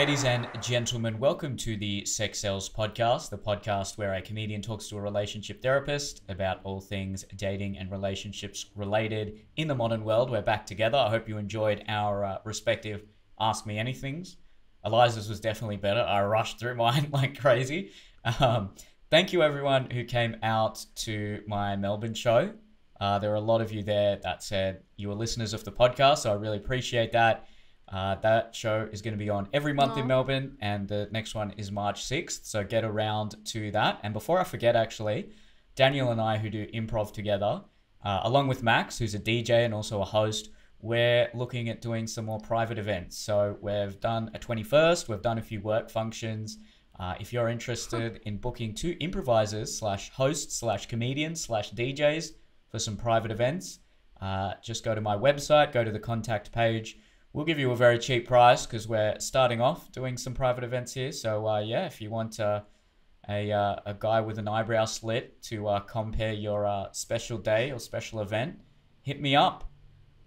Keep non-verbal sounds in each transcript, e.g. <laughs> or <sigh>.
Ladies and gentlemen, welcome to the Sex Sells podcast, the podcast where a comedian talks to a relationship therapist about all things dating and relationships related in the modern world. We're back together. I hope you enjoyed our uh, respective Ask Me Anythings. Eliza's was definitely better. I rushed through mine <laughs> like crazy. Um, thank you, everyone who came out to my Melbourne show. Uh, there were a lot of you there that said you were listeners of the podcast, so I really appreciate that. Uh, that show is going to be on every month in Melbourne, and the next one is March 6th. So get around to that. And before I forget, actually, Daniel and I, who do improv together, uh, along with Max, who's a DJ and also a host, we're looking at doing some more private events. So we've done a 21st, we've done a few work functions. Uh, if you're interested in booking two improvisers slash hosts slash comedians slash DJs for some private events, uh, just go to my website, go to the contact page. We'll give you a very cheap price because we're starting off doing some private events here. So uh, yeah, if you want uh, a uh, a guy with an eyebrow slit to uh, compare your uh, special day or special event, hit me up.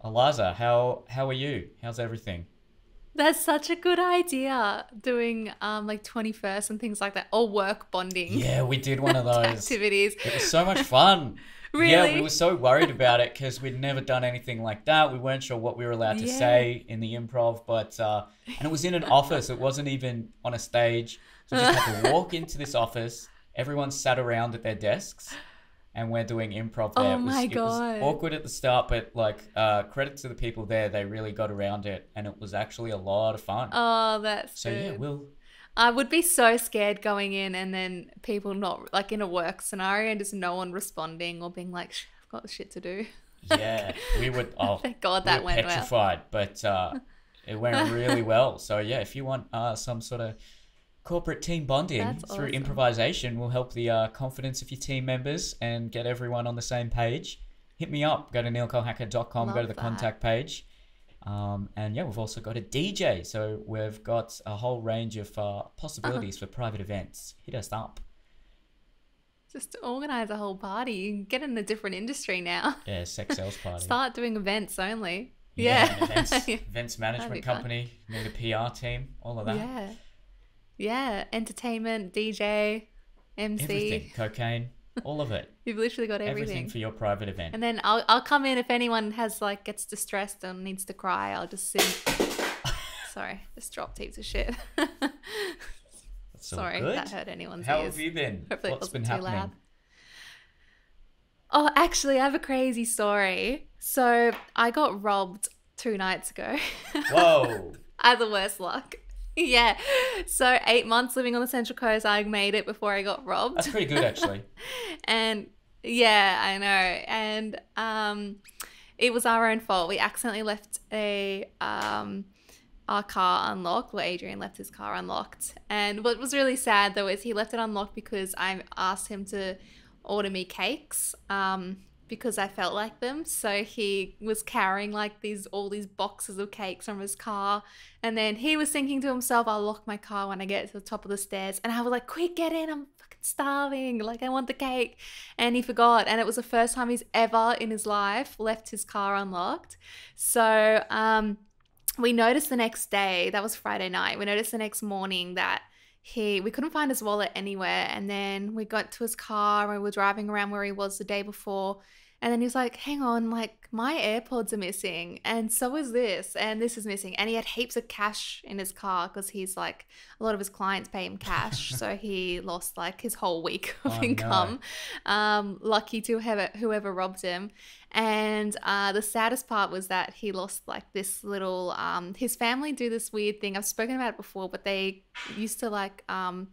Eliza, how how are you? How's everything? That's such a good idea. Doing um like 21st and things like that, or work bonding Yeah, we did <laughs> one of those. activities. It was so much fun. <laughs> <laughs> Yeah, we were so worried about it because we'd never done anything like that. We weren't sure what we were allowed to Yeah. say in the improv, but uh, and it was in an office. It wasn't even on a stage. So we just had to walk <laughs> into this office. Everyone sat around at their desks, and we're doing improv there. Oh it was, my it was God. awkward at the start, but like uh, credit to the people there, they really got around it, and it was actually a lot of fun. Oh, that's so good. yeah, we'll I would be so scared going in and then people not like in a work scenario and just no one responding or being like, "Shh, I've got shit to do. yeah, we <laughs> would. Oh, <laughs> Thank God that were went well. petrified, but uh, <laughs> it went really well. So yeah, if you want uh, some sort of corporate team bonding That's through awesome. improvisation, will help the uh, confidence of your team members and get everyone on the same page. Hit me up. Go to neelkolhatkar.com. go to the that. contact page. Um, and yeah, we've also got a DJ. So we've got a whole range of uh, possibilities for private events. Hit us up. Just to organize a whole party. You can get in a different industry now. <laughs> Yeah, sex sells <laughs> party. Start doing events only. Yeah, Yeah. events, <laughs> Yeah. events management fun. company, need a PR team, all of that. Yeah. Yeah. Entertainment, DJ, MC. Everything, cocaine, all of it. You've literally got Everything. everything. for your private event. And then I'll I'll come in if anyone has like gets distressed and needs to cry. I'll just sit. <laughs> Sorry, just dropped heaps of shit. Sorry, good. that hurt anyone's How ears. have you been? Hopefully it wasn't been too happening? loud. Oh, actually, I have a crazy story. So I got robbed two nights ago. <laughs> Whoa. I had the worst luck. Yeah. So eight months living on the Central Coast, I made it before I got robbed. That's pretty good, actually. <laughs> and yeah, I know. And um, it was our own fault. We accidentally left a um, our car unlocked. Well, Adrian left his car unlocked. And what was really sad though is he left it unlocked because I asked him to order me cakes. Um, because I felt like them. So he was carrying like these all these boxes of cakes from his car. And then he was thinking to himself, I'll lock my car when I get to the top of the stairs. And I was like, quick, get in. I'm fucking starving. Like, I want the cake. And he forgot. And it was the first time he's ever in his life left his car unlocked. So, um, we noticed the next day, that was Friday night, we noticed the next morning that he we couldn't find his wallet anywhere and then we got to his car and we were driving around where he was the day before and then he was like hang on like my airpods are missing and so is this and this is missing and he had heaps of cash in his car because he's like a lot of his clients pay him cash <laughs> so he lost like his whole week of Oh, no. income um lucky to have it, whoever robbed him and uh, the saddest part was that he lost like this little. Um, his family do this weird thing. I've spoken about it before, but they used to like um,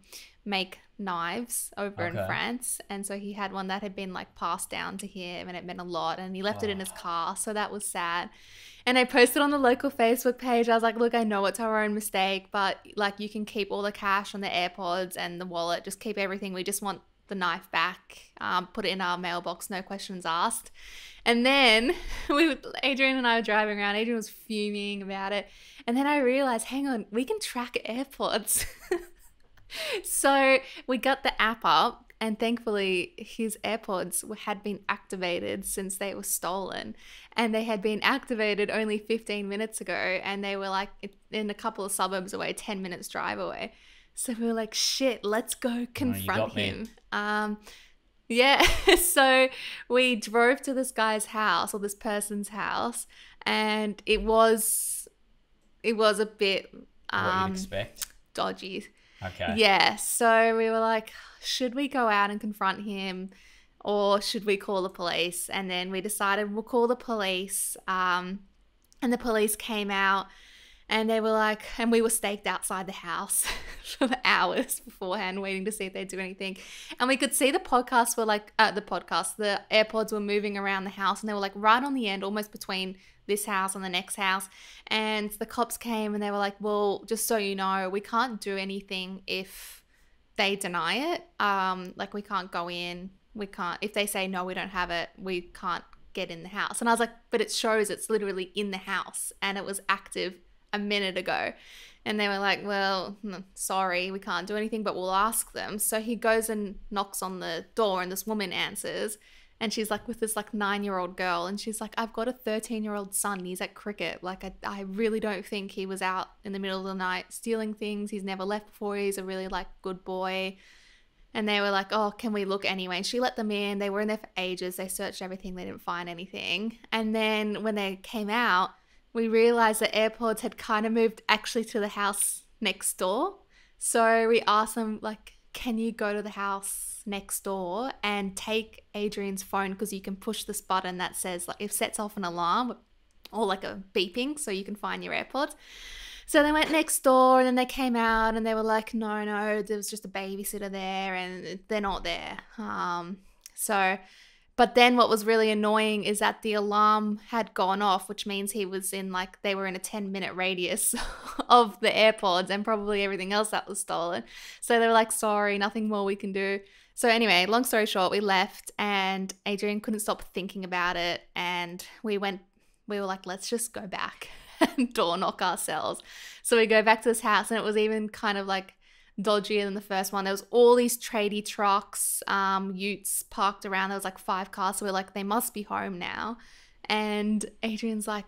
make knives over in France, and so he had one that had been like passed down to him, and it meant a lot. And he left it in his car, so that was sad. And I posted on the local Facebook page. I was like, "Look, I know it's our own mistake, but like you can keep all the cash on the AirPods and the wallet. Just keep everything. We just want the knife back. Um, put it in our mailbox, no questions asked." And then <laughs> we, would- Adrian and I were driving around. Adrian was fuming about it, and then I realized, hang on, we can track AirPods. <laughs> so we got the app up and thankfully his AirPods had been activated since they were stolen, and they had been activated only 15 minutes ago, and they were like in a couple of suburbs away, 10 minutes drive away. So we were like, shit, let's go confront got me. him. Um, yeah, <laughs> so we drove to this guy's house or this person's house, and it was it was a bit um, dodgy. Okay. Yeah, so we were like, should we go out and confront him or should we call the police? And then we decided we'll call the police. Um, and the police came out and they were like, and we were staked outside the house <laughs> for hours beforehand, waiting to see if they'd do anything. And we could see the podcasts were like, uh, the podcast, the AirPods were moving around the house and they were like right on the end, almost between this house and the next house. And the cops came and they were like, well, just so you know, we can't do anything if they deny it. Um, like we can't go in. We can't if they say no, we don't have it. We can't get in the house. And I was like, but it shows it's literally in the house and it was active a minute ago. And they were like, well, hmm, sorry, we can't do anything, but we'll ask them. So he goes and knocks on the door, and this woman answers. And she's like with this like nine year old girl, and she's like, I've got a 13 year old son. He's at cricket. Like, I, I really don't think he was out in the middle of the night stealing things. He's never left before. He's a really like good boy. And they were like, oh, can we look anyway? and She let them in. They were in there for ages. They searched everything. They didn't find anything. And then when they came out, we realized that AirPods had kind of moved actually to the house next door. So we asked them, like, can you go to the house next door and take Adrian's phone because you can push this button that says, like, it sets off an alarm or like a beeping so you can find your AirPods. So they went next door and then they came out and they were like, no, no, there was just a babysitter there and they're not there. Um, so, but then what was really annoying is that the alarm had gone off, which means he was in like, they were in a 10 minute radius <laughs> of the AirPods and probably everything else that was stolen. So they were like, sorry, nothing more we can do. So anyway, long story short, we left and Adrian couldn't stop thinking about it and we went we were like, let's just go back <laughs> and door knock ourselves. So we go back to this house, and it was even kind of like dodgier than the first one. There was all these tradie trucks, um, utes parked around. There was like five cars. So we're like, they must be home now. And Adrian's like,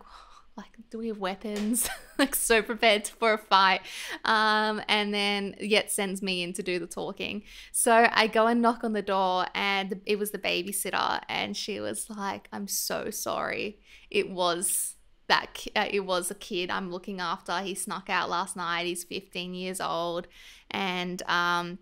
like, do we have weapons? <laughs> like, so prepared for a fight. Um, and then yet sends me in to do the talking. So I go and knock on the door, and it was the babysitter, and she was like, I'm so sorry. It was that uh, it was a kid I'm looking after. He snuck out last night. He's 15 years old, and um,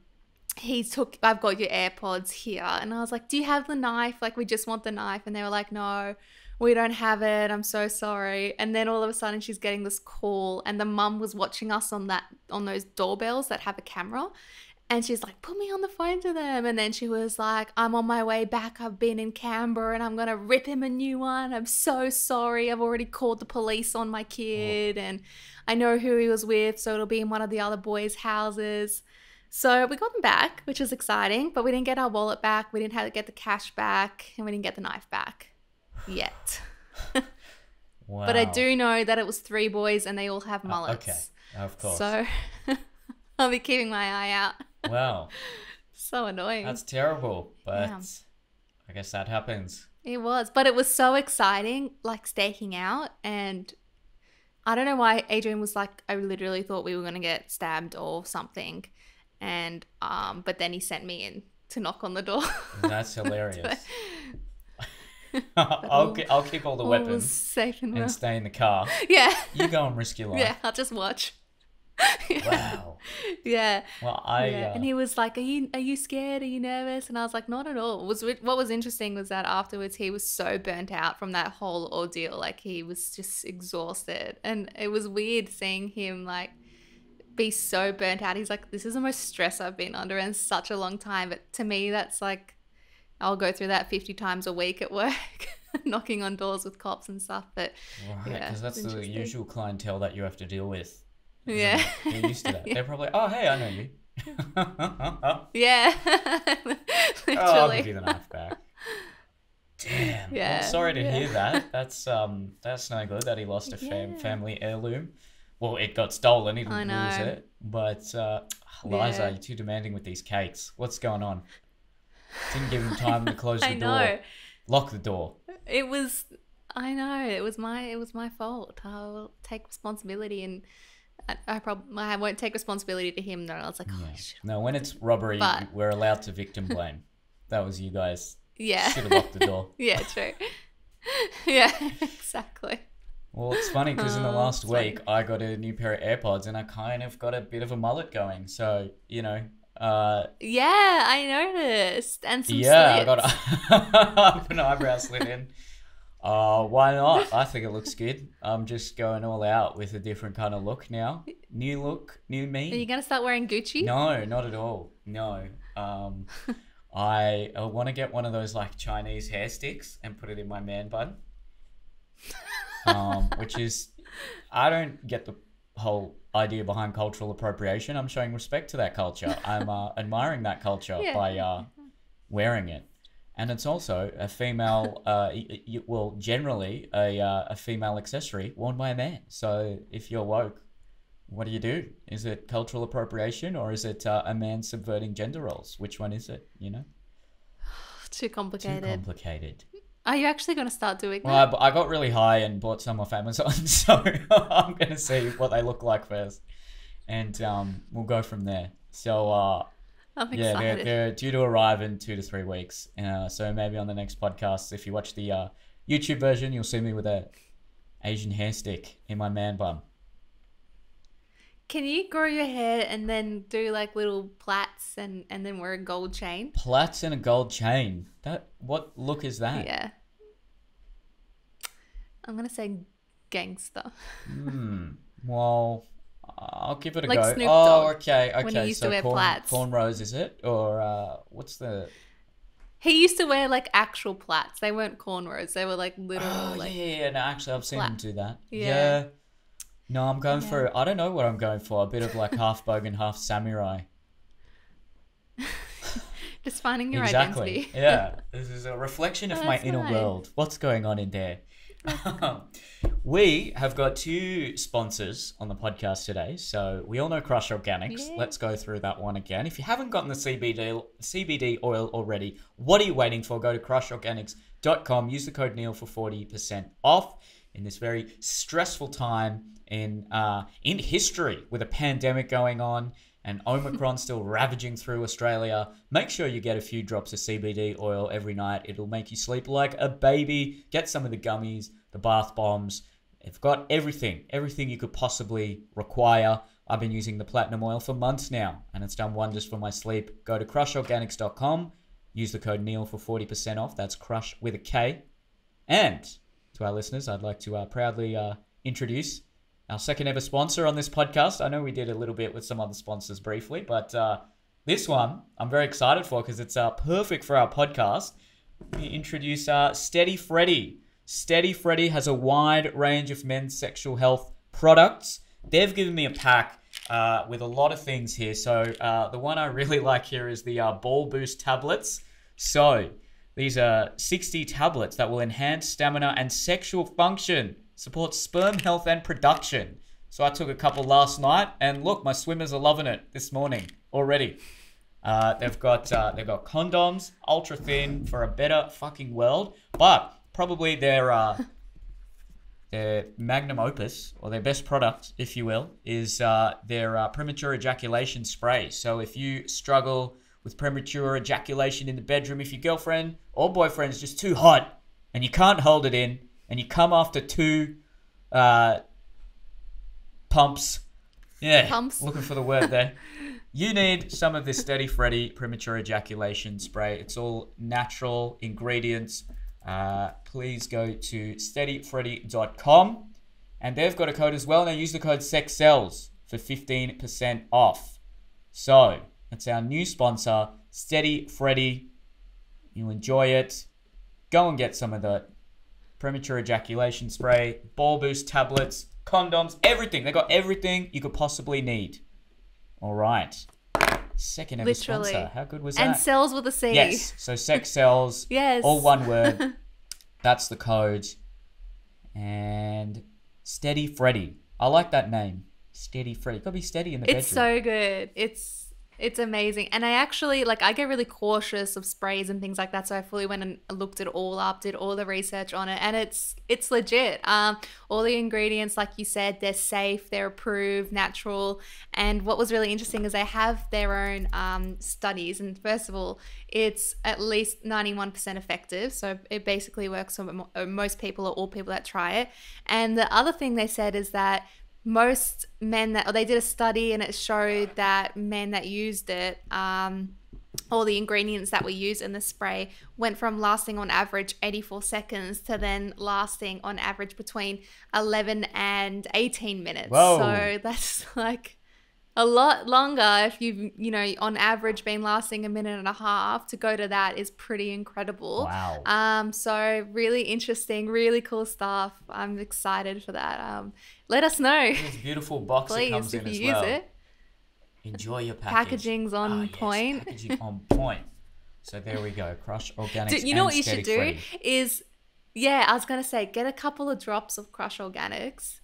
he took. I've got your AirPods here, and I was like, "Do you have the knife? Like, we just want the knife." And they were like, "No." We don't have it. I'm so sorry. And then all of a sudden she's getting this call and the mum was watching us on that on those doorbells that have a camera. And she's like, put me on the phone to them. And then she was like, I'm on my way back. I've been in Canberra and I'm going to rip him a new one. I'm so sorry. I've already called the police on my kid oh. and I know who he was with. So it'll be in one of the other boys' houses. So we got them back, which was exciting, but we didn't get our wallet back. We didn't have to get the cash back and we didn't get the knife back yet. Wow. But I do know that it was three boys and they all have Uh, mullets. okay. Of course. So <laughs> I'll be keeping my eye out. wow. <laughs> So annoying. That's terrible. But Yeah. I guess that happens. It was, but it was so exciting, like staking out. And I don't know why Adrian was like, I literally thought we were going to get stabbed or something. And, um, but then he sent me in to knock on the door. That's <laughs> hilarious. <laughs> I'll, I'll keep all the weapons safe and stay in the car. <laughs> Yeah. You go and risk your <laughs> life. Yeah. I'll just watch. Wow. Yeah. Well, I. yeah. Uh, And he was like, "Are you are you scared? Are you nervous?" And I was like, "Not at all." Was what was interesting was that afterwards he was so burnt out from that whole ordeal, like he was just exhausted, and it was weird seeing him like be so burnt out. He's like, "This is the most stress I've been under in such a long time." But to me, that's like, I'll go through that fifty times a week at work, <laughs> knocking on doors with cops and stuff. But Right, Yeah, because that's the usual clientele that you have to deal with. Yeah. They're used to that. <laughs> They're probably, oh, hey, I know you. <laughs> yeah oh, yeah, I'll give you the knife back. Damn. Yeah, Well, sorry to yeah. hear that. That's um, that's no good that he lost a fam- Yeah. family heirloom. Well, it got stolen. He didn't lose it. But uh, Liza, Yeah. you're too demanding with these cakes. What's going on? Didn't give him time to <laughs> close the I door. Lock the door. It was. I know it was my it was my fault. I'll take responsibility and. I, I probably I won't take responsibility to him though. I was like, oh, Yeah. shit. No, when it's robbery, But- we're allowed to victim blame. that was you guys. yeah, Should have locked the door. <laughs> yeah, true. <laughs> yeah, exactly. Well, it's funny because in the Oh, last week I got a new pair of AirPods and I kind of got a bit of a mullet going. So you know, uh, Yeah, I noticed, and some yeah, I slits. <laughs> got a, an eyebrow slit in. Uh, why not? I think it looks good. I'm just going all out with a different kind of look now. New look, new me. Are you gonna start wearing Gucci? No, not at all. No. Um, <laughs> I, I want to get one of those like Chinese hair sticks and put it in my man bun. <laughs> Um, which is, I don't get the whole idea behind cultural appropriation. I'm showing respect to that culture. <laughs> I'm uh, admiring that culture Yeah. by uh, wearing it. And it's also a female, uh, y- y- well, generally a, uh, a female accessory worn by a man. So if you're woke, what do you do? Is it cultural appropriation or is it uh, a man subverting gender roles? Which one is it? You know, <sighs> Too complicated. too complicated. Are you actually gonna start doing Well, that? I, I got really high and bought some off Amazon, <laughs> so I'm gonna see what they look like first, and um, we'll go from there. So uh, I'm yeah, they're, they're due to arrive in two to three weeks. Uh, so maybe on the next podcast, if you watch the uh, YouTube version, you'll see me with a Asian hair stick in my man bun. Can you grow your hair and then do like little plaits and and then wear a gold chain? Plaits and a gold chain. That what look is that? Yeah. I'm gonna say gangster. Hmm. Well, I'll give it a Like go. Snoop oh, okay, okay. when he used so to wear corn, plaits. cornrows is it, or uh, what's the? He used to wear like actual plaits. They weren't cornrows. They were like little Oh like yeah, yeah. No, actually, I've seen him do that. Yeah. Yeah. No, I'm going Yeah. for. I don't know what I'm going for. A bit of like half bogan, <laughs> half samurai. <laughs> just finding your exactly. identity. yeah. <laughs> This is a reflection of Oh, my inner world. What's going on in there? we have got two sponsors on the podcast today. So we all know Krush Organics. Yeah. Let's go through that one again. If you haven't gotten the CBD CBD oil already, what are you waiting for? Go to krushorganics.com. Use the code Neel for 40% off in this very stressful time in uh, in history with a pandemic going on and <laughs> Omicron still ravaging through Australia. Make sure you get a few drops of CBD oil every night. It'll make you sleep like a baby. Get some of the gummies, the bath bombs. It's got everything, everything you could possibly require. I've been using the platinum oil for months now, and it's done wonders for my sleep. Go to krushorganics.com, use the code Neel for 40% off. That's crush with a K. And to our listeners, I'd like to uh, proudly uh, introduce our second ever sponsor on this podcast. I know we did a little bit with some other sponsors briefly, but uh, this one I'm very excited for because it's uh, perfect for our podcast. We introduce uh, Steady Freddy. Steady Freddy has a wide range of men's sexual health products. They've given me a pack uh, with a lot of things here. So uh, the one I really <laughs> like here is the uh, Ball Boost tablets. So these are 60 tablets that will enhance stamina and sexual function, support sperm health and production. So I took a couple last night, and look, my swimmers are loving it this morning already. Uh, they've got uh, they've got condoms, ultra thin for a better fucking world, but probably their uh, their magnum opus or their best product, if you will, is uh, their uh, premature ejaculation spray. So if you struggle with premature ejaculation in the bedroom, if your girlfriend or boyfriend's just too hot and you can't hold it in, and you come after two uh, pumps, yeah, Pumps. looking for the word there. <laughs> You need some of this Steady Freddy premature ejaculation spray. It's all natural ingredients. Uh, please go to steadyfreddy.com and they've got a code as well. Now use the code SEXCELLS for 15% off. So that's our new sponsor, Steady Freddy. You enjoy it. Go and get some of the premature ejaculation spray, ball boost tablets, condoms, everything. They got everything you could possibly need. All right. Second ever Literally. sponsor. How good was And that? And cells with a C. Yes. So sex <laughs> sells. Yes. All one word. <laughs> That's the code. And Steady Freddy. I like that name. Steady Freddy. Gotta be steady in the It's bedroom. It's so good. It's It's amazing. And I actually like I get really cautious of sprays and things like that. So I fully went and looked it all up, did all the research on it, and it's it's legit. Um, all the ingredients, like you said, they're safe, they're approved, natural. And what was really interesting is they have their own um, studies. And first of all, it's at least 91% effective. So it basically works on most people or all people that try it. And the other thing they said is that most men that or they did a study and it showed that men that used it um, all the ingredients that we use in the spray went from lasting on average 84 seconds to then lasting on average between 11 and 18 minutes Whoa. so that's <laughs> like a lot longer if you've you know on average been lasting a minute and a half to go to that is pretty incredible Wow. um so really interesting really cool stuff i'm excited for that um let us know This beautiful box that please comes if in you as use well. it Enjoy your package. Packaging's on Ah, yes, point. packaging <laughs> on point. So there we go. Krush organics. Do, you know what you should do free. is yeah i was gonna say get a couple of drops of Krush organics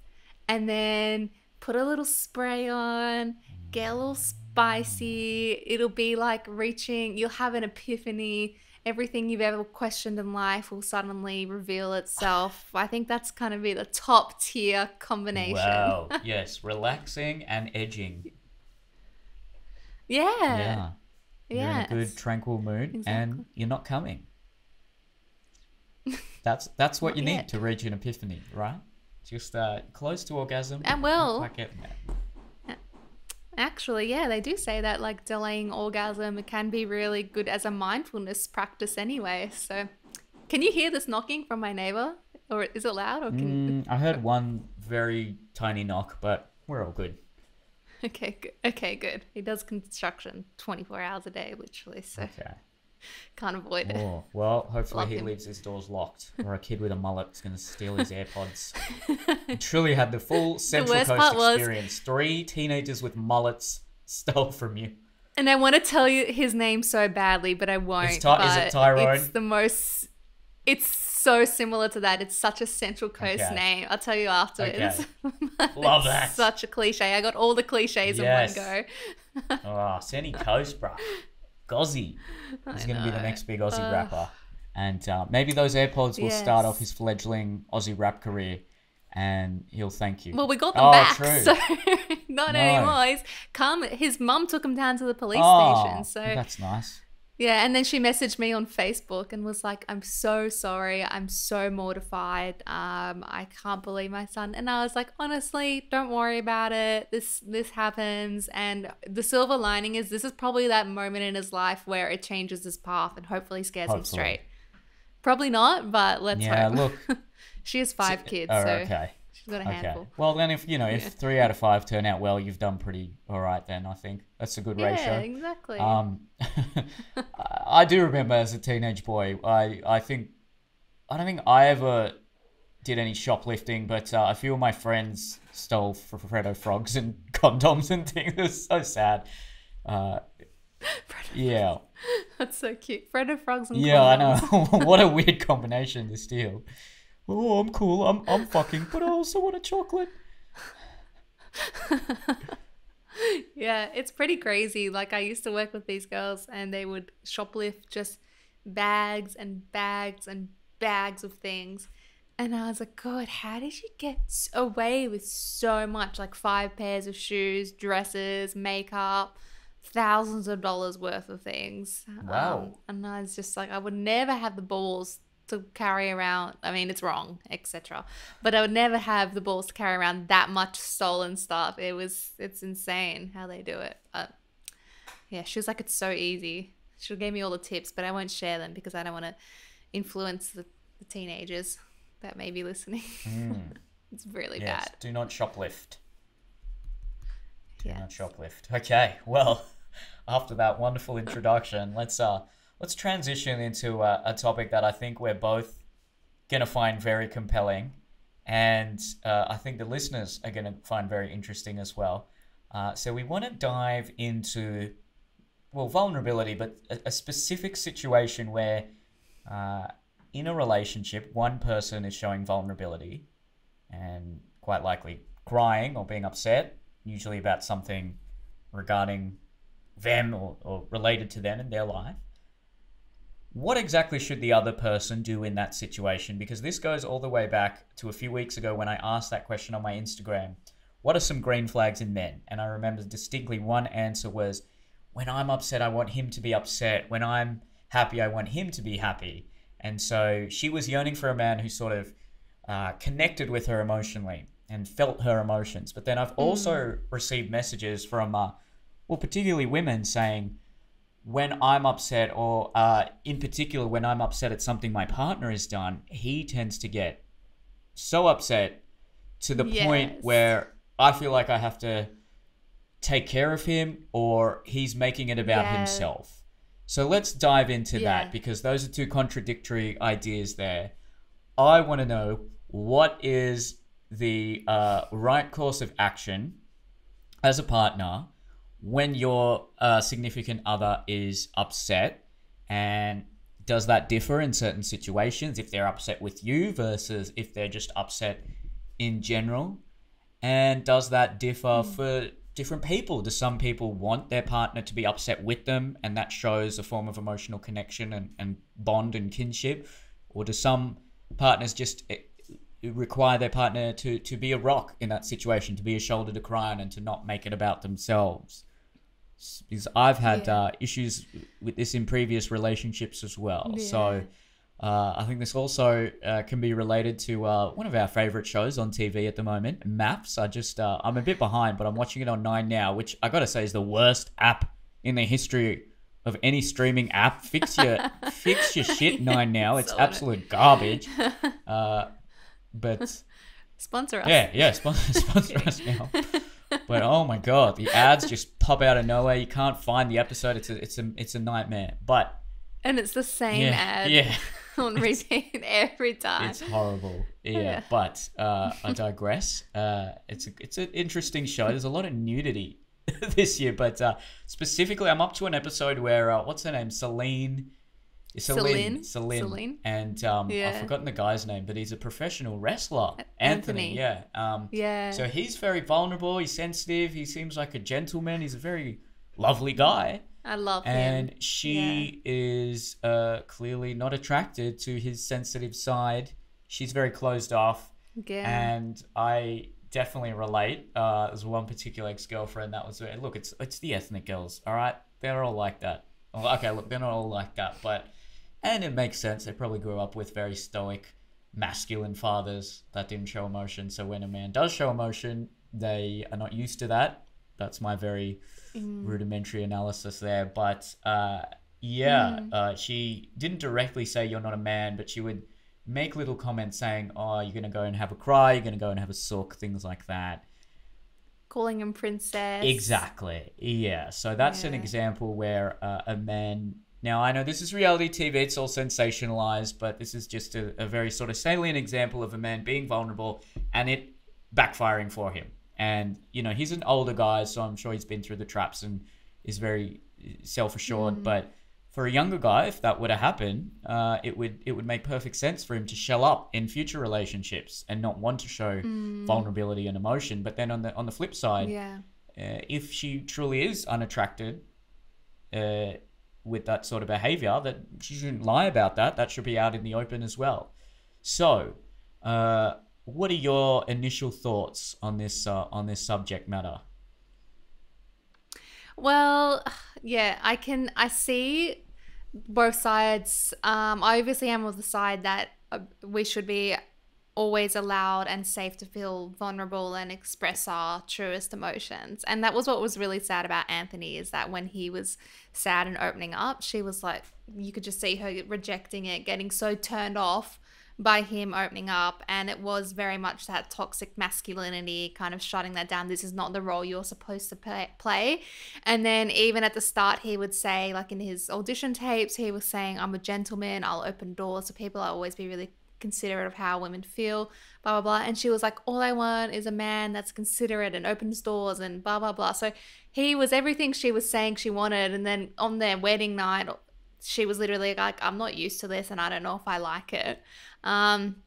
and then put a little spray on get a little spicy it'll be like reaching you'll have an epiphany everything you've ever questioned in life will suddenly reveal itself i think that's kind of be the top tier combination Wow. <laughs> yes, relaxing and edging. yeah Yeah. You're in a good tranquil mood and you're not coming. <laughs> That's that's what Not you yet. need to reach an epiphany, right? Just uh, close to orgasm. And quite. Actually, yeah, they do say that like delaying orgasm can be really good as a mindfulness practice anyway. So, can you hear this knocking from my neighbor, or is it loud? Or can Mm, I heard one very tiny knock, but we're all good. <laughs> okay, good. okay, good. He does construction twenty four hours a day, literally, so Okay. Can't avoid it. Oh, well, hopefully Love he him. leaves his doors locked, or a kid with a mullet is going to steal his <laughs> AirPods. Truly had the full Central worst Coast part was- experience. Three teenagers with mullets stole from you. And I want to tell you his name so badly, but I won't. Ty- is it Tyrone? It's the most. It's so similar to that. It's such a Central Coast Okay. name. I'll tell you afterwards. <laughs> Love that. Such a cliche. I got all the cliches Yes. in one go. <laughs> Ah, oh, Sunny Coast, bruh. Gozzy is going to be the next big Aussie Ugh. rapper. And uh, maybe those AirPods will start off his fledgling Aussie rap career and he'll thank you. Well, we got them Oh, back, true. so <laughs> not No. anymore. He's come. His mum took him down to the police oh, station. So that's nice. Yeah, and then she messaged me on Facebook and was like, "I'm so sorry. I'm so mortified. Um, I can't believe my son." And I was like, "Honestly, don't worry about it. This this happens." And the silver lining is this is probably that moment in his life where it changes his path and hopefully scares him straight. Probably not, but let's Yeah, hope. look. <laughs> she has five kids, Oh, so okay. Got a Okay. handful. Well, then, if you know, Yeah. if three out of five turn out well, you've done pretty all right. Then I think that's a good Yeah, ratio. exactly. Um, <laughs> I- do remember as a teenage boy, I I think I don't think I ever did any shoplifting, but uh, a few of my friends stole Freddo frogs and <laughs> condoms and things. It was so sad. Uh, <laughs> yeah, That's so cute. Freddo frogs and yeah, I know. what a weird combination to steal. Oh, I'm cool. I'm I'm fucking, but I also want a chocolate. <laughs> Yeah, it's pretty crazy. Like I used to work with these girls and they would shoplift just bags and bags and bags of things. And I was like, God, how did you get away with so much? Like five pairs of shoes, dresses, makeup, thousands of dollars worth of things. Wow. Um, and I was just like, I would never have the balls to carry around. I mean, it's wrong, etc. But I would never have the balls to carry around that much stolen stuff. It was, it's insane how they do it. But yeah, she was like, it's so easy. She gave me all the tips, but I won't share them because I don't want to influence the, the teenagers that may be listening. <laughs> it's really. Yes, bad. do not shoplift. Do Yeah. not shoplift. Okay, well, <laughs> after that wonderful introduction, let's uh let's transition into a, a topic that I think we're both gonna find very compelling, and uh, I think the listeners are gonna find very interesting as well. Uh, so we want to dive into well vulnerability, but a, a specific situation where uh, in a relationship one person is showing vulnerability and quite likely crying or being upset, usually about something regarding them or, or related to them in their life, what exactly should the other person do in that situation? Because this goes all the way back to a few weeks ago when I asked that question on my Instagram. What are some green flags in men? And I remember distinctly one answer was when I'm upset, I want him to be upset. When I'm happy, I want him to be happy. And so she was yearning for a man who sort of uh, connected with her emotionally and felt her emotions. But then I've also mm. received messages from, uh, well, particularly women saying, when I'm upset, or uh, in particular, when I'm upset at something my partner has done, he tends to get so upset to the yes. point where I feel like I have to take care of him or he's making it about yeah. himself. So let's dive into yeah. that because those are two contradictory ideas there. I want to know what is the uh, right course of action as a partner when your uh, significant other is upset and does that differ in certain situations? If they're upset with you versus if they're just upset in general? And does that differ mm. for different people? Do some people want their partner to be upset with them and that shows a form of emotional connection and, and bond and kinship? Or do some partners just eh, require their partner to to be a rock in that situation to be a shoulder to cry on and to not make it about themselves because I've had yeah. uh, issues with this in previous relationships as well. Yeah. So uh, I think this also uh, can be related to uh, one of our favorite shows on TV at the moment, MAFS. I just uh, I'm a bit behind, but I'm watching it on Nine now, which I got to say is the worst app in the history of any streaming app. Fix your <laughs> fix your shit, Nine now. It's absolute garbage. Uh, but <laughs> sponsor us. Yeah, yeah, sponsor, <laughs> sponsor us now but oh my god, the ads just pop out of nowhere. You can't find the episode. It's a it's a it's a nightmare. But and it's the same yeah, ad. Yeah. <laughs> on repeat <laughs> every time. It's horrible. Yeah, yeah. but uh, I digress. Uh, it's a, it's an interesting show. There's a lot of nudity <laughs> this year, but uh, specifically, I'm up to an episode where uh, what's her name, Celine Celine. Celine. Celine. And um, yeah. I've forgotten the guy's name, but he's a professional wrestler. Anthony. Anthony. Yeah. Um, yeah. So he's very vulnerable. He's sensitive. He seems like a gentleman. He's a very lovely guy. I love and him. And she yeah. is uh, clearly not attracted to his sensitive side. She's very closed off. Yeah. And I definitely relate. Uh, there's one particular ex girlfriend that was look. It's it's the ethnic girls. All right, they're all like that. Okay, look, they're not all like that, but and it makes sense. They probably grew up with very stoic, masculine fathers that didn't show emotion. So when a man does show emotion, they are not used to that. That's my very mm. rudimentary analysis there. But uh, yeah, mm. uh, she didn't directly say you're not a man, but she would make little comments saying, "Oh, you're gonna go and have a cry. You're gonna go and have a sook," things like that. Calling him princess. Exactly. Yeah. So that's yeah. an example where uh, a man now, I know this is reality TV, it's all sensationalized, but this is just a, a very sort of salient example of a man being vulnerable and it backfiring for him. And, you know, he's an older guy, so I'm sure he's been through the traps and is very self assured. Mm. But for a younger guy, if that were to happen, uh, it would it would make perfect sense for him to shell up in future relationships and not want to show mm. vulnerability and emotion. But then on the on the flip side, yeah. Uh, if she truly is unattracted, uh, with that sort of behavior, that she shouldn't lie about that. That should be out in the open as well. So, uh, what are your initial thoughts on this uh, on this subject matter? Well, yeah, I can. I see both sides. Um, I obviously am on the side that uh, we should be always allowed and safe to feel vulnerable and express our truest emotions. And that was what was really sad about Anthony is that when he was sad and opening up, she was like, you could just see her rejecting it, getting so turned off by him opening up. And it was very much that toxic masculinity kind of shutting that down. This is not the role you're supposed to play. And then even at the start, he would say, like in his audition tapes, he was saying, I'm a gentleman, I'll open doors to people, I'll always be really considerate of how women feel, blah, blah, blah. And she was like, All I want is a man that's considerate and opens doors and blah, blah, blah. So he was everything she was saying she wanted. And then on their wedding night, she was literally like, I'm not used to this and I don't know if I like it. Um,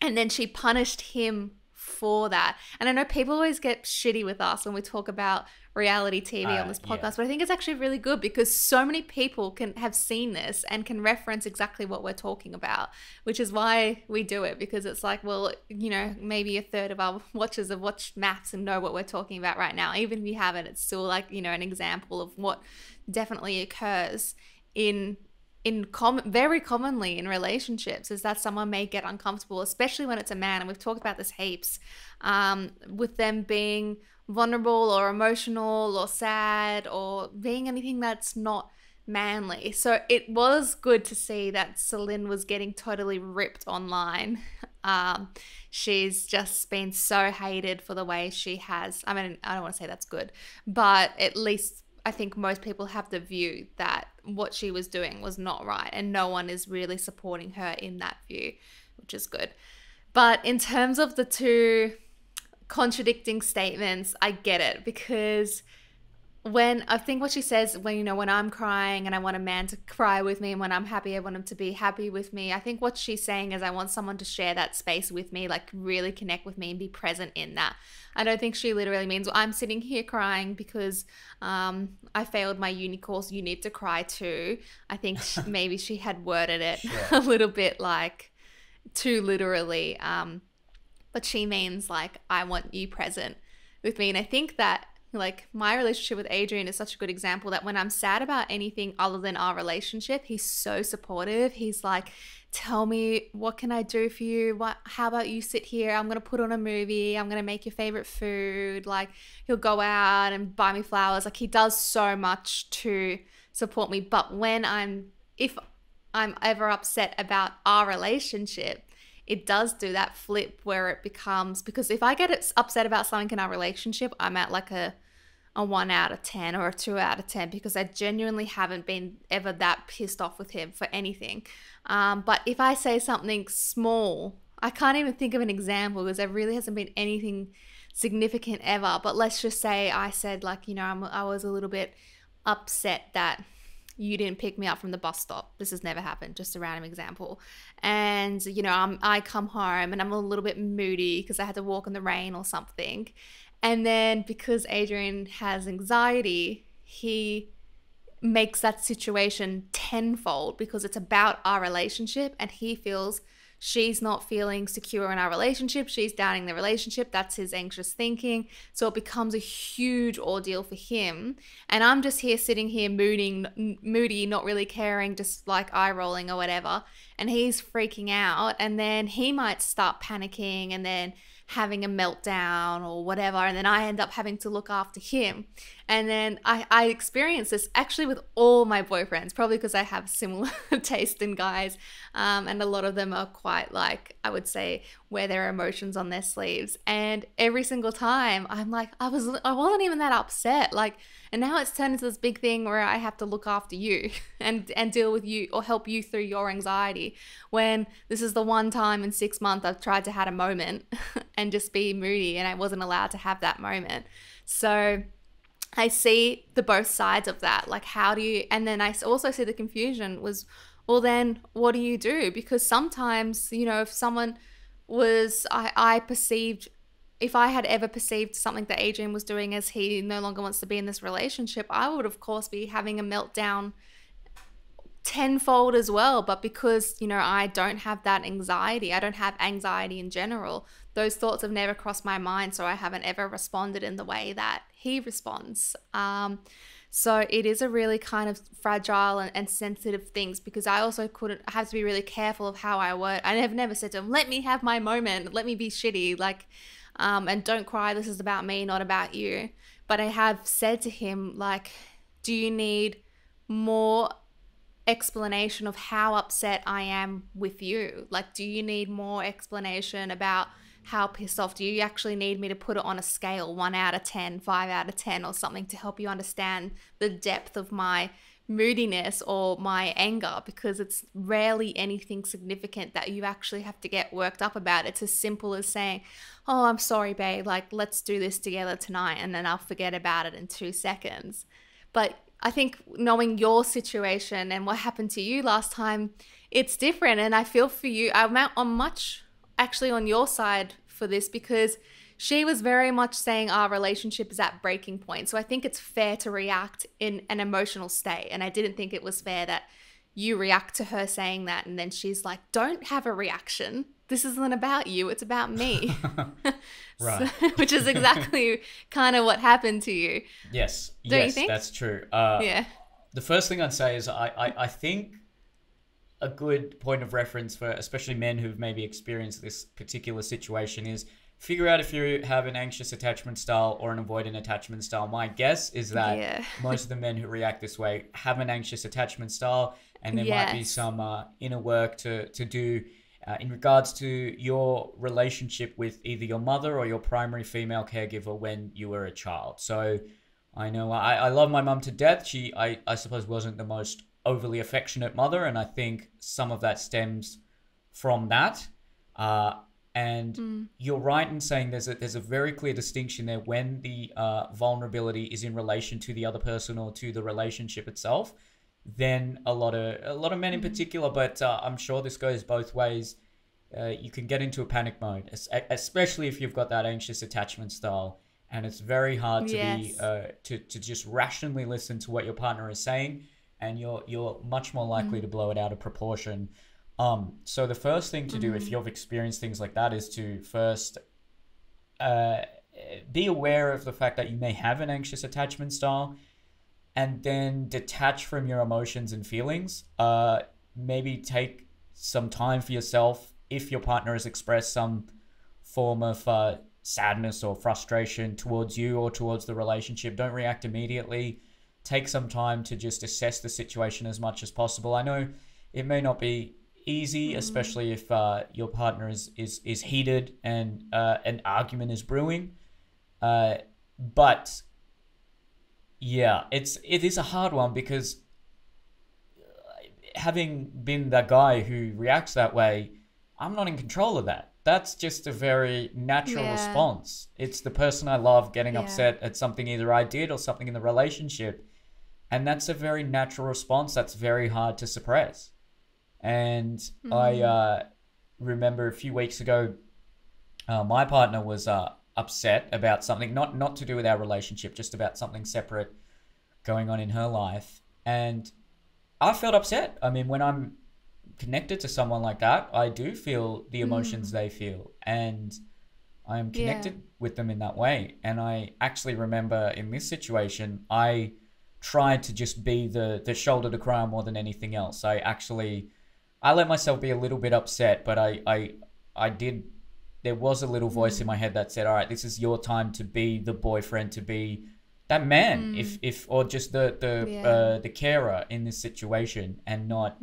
and then she punished him for that. And I know people always get shitty with us when we talk about reality TV Uh, on this podcast, yeah. but I think it's actually really good because so many people can have seen this and can reference exactly what we're talking about, which is why we do it because it's like, well, you know, maybe a third of our <laughs> watchers have watched MAFS and know what we're talking about right now. Even if you haven't, it's still like, you know, an example of what definitely occurs in in com- very commonly in relationships is that someone may get uncomfortable, especially when it's a man, and we've talked about this heaps, um, with them being vulnerable or emotional or sad or being anything that's not manly. So it was good to see that Celine was getting totally ripped online. <laughs> Um, she's just been so hated for the way she has. I mean, I don't want to say that's good, but at least I think most people have the view that what she was doing was not right, and no one is really supporting her in that view, which is good. But in terms of the two contradicting statements, I get it because when I think what she says when you know when I'm crying and I want a man to cry with me and when I'm happy I want him to be happy with me. I think what she's saying is I want someone to share that space with me, like really connect with me and be present in that. I don't think she literally means well, I'm sitting here crying because um, I failed my uni course. You need to cry too. I think she, <laughs> maybe she had worded it Sure. <laughs> a little bit like too literally. Um, but she means like I want you present with me, and I think that like my relationship with Adrian is such a good example that when I'm sad about anything other than our relationship, he's so supportive. He's like, "Tell me what can I do for you? What how about you sit here? I'm going to put on a movie. I'm going to make your favorite food." Like he'll go out and buy me flowers. Like he does so much to support me. But when I'm if I'm ever upset about our relationship, it does do that flip where it becomes because if I get upset about something in our relationship, I'm at like a a one out of ten or a two out of ten because I genuinely haven't been ever that pissed off with him for anything. Um, but if I say something small, I can't even think of an example because there really hasn't been anything significant ever. But let's just say I said like you know I'm, I was a little bit upset that you didn't pick me up from the bus stop. This has never happened, just a random example. And, you know, I'm, I come home and I'm a little bit moody because I had to walk in the rain or something. And then because Adrian has anxiety, he makes that situation tenfold because it's about our relationship and he feels she's not feeling secure in our relationship. She's doubting the relationship. That's his anxious thinking. So it becomes a huge ordeal for him. And i'm just here sitting here moody moody not really caring just like eye rolling or whatever. And he's freaking out. And then he might start panicking and then having a meltdown or whatever. And then i end up having to look after him and then i, I experience this actually with all my boyfriends probably because i have similar <laughs> taste in guys. Um, and a lot of them are quite like i would say wear their emotions on their sleeves. And every single time i'm like i was i wasn't even that upset. Like and now it's turned into this big thing where i have to look after you <laughs> and and deal with you or help you through your anxiety when this is the one time in six months i've tried to had a moment <laughs> and just be moody and i wasn't allowed to have that moment. So I see the both sides of that. Like, how do you, and then I also see the confusion was, well, then what do you do? Because sometimes, you know, if someone was, I, I perceived, if I had ever perceived something that Adrian was doing as he no longer wants to be in this relationship, I would, of course, be having a meltdown tenfold as well. But because, you know, I don't have that anxiety, I don't have anxiety in general, those thoughts have never crossed my mind. So I haven't ever responded in the way that he responds. Um, so it is a really kind of fragile and, and sensitive things because I also couldn't have to be really careful of how I word. I have never said to him, "Let me have my moment. Let me be shitty." Like, um, and don't cry. This is about me, not about you. But I have said to him, like, "Do you need more explanation of how upset I am with you? Like, do you need more explanation about how pissed off? Do you actually need me to put it on a scale, one out of 10, five out of 10, or something to help you understand the depth of my moodiness or my anger? Because it's rarely anything significant that you actually have to get worked up about. It's as simple as saying, Oh, I'm sorry, babe, like, let's do this together tonight, and then I'll forget about it in two seconds. But I think knowing your situation and what happened to you last time, it's different. And I feel for you, I'm, I'm much actually on your side for this because she was very much saying our relationship is at breaking point. So I think it's fair to react in an emotional state. And I didn't think it was fair that you react to her saying that and then she's like, don't have a reaction. This isn't about you, it's about me. <laughs> <laughs> right. So, which is exactly kind of what happened to you. Yes. Don't you yes, think? that's true. Uh, Yeah. the first thing I'd say is I, I, I think a good point of reference for especially men who've maybe experienced this particular situation is figure out if you have an anxious attachment style or an avoidant attachment style. My guess is that Yeah. <laughs> most of the men who react this way have an anxious attachment style, and there might be some uh, inner work to, to do. Uh, in regards to your relationship with either your mother or your primary female caregiver when you were a child. So, I know I, I love my mum to death. She, I, I suppose, wasn't the most overly affectionate mother, and I think some of that stems from that. Uh, and you're right in saying there's a there's a very clear distinction there when the uh, vulnerability is in relation to the other person or to the relationship itself. Then a lot of a lot of men in particular, but uh, I'm sure this goes both ways. Uh, you can get into a panic mode, especially if you've got that anxious attachment style, and it's very hard to be Yes. uh, to to just rationally listen to what your partner is saying, and you're you're much more likely to blow it out of proportion. Um, so the first thing to do if you've experienced things like that is to first uh, be aware of the fact that you may have an anxious attachment style, and then detach from your emotions and feelings. Uh, maybe take some time for yourself if your partner has expressed some form of uh, sadness or frustration towards you or towards the relationship. Don't react immediately. Take some time to just assess the situation as much as possible. I know it may not be easy, especially if uh, your partner is, is, is heated and uh, an argument is brewing. Uh, but yeah, it's it is a hard one because having been that guy who reacts that way, I'm not in control of that. That's just a very natural Yeah. response. It's the person I love getting Yeah. upset at something either I did or something in the relationship. And that's a very natural response that's very hard to suppress. And I uh, remember a few weeks ago, uh, my partner was uh, upset about something, not not to do with our relationship, just about something separate going on in her life, and I felt upset. I mean, when I'm connected to someone like that, I do feel the emotions they feel, and I am Yeah. connected with them in that way. And I actually remember in this situation, I tried to just be the the shoulder to cry on more than anything else. I actually I let myself be a little bit upset, but I I I did there was a little voice in my head that said, "All right, this is your time to be the boyfriend, to be that man, if if or just the the Yeah. uh, the carer in this situation, and not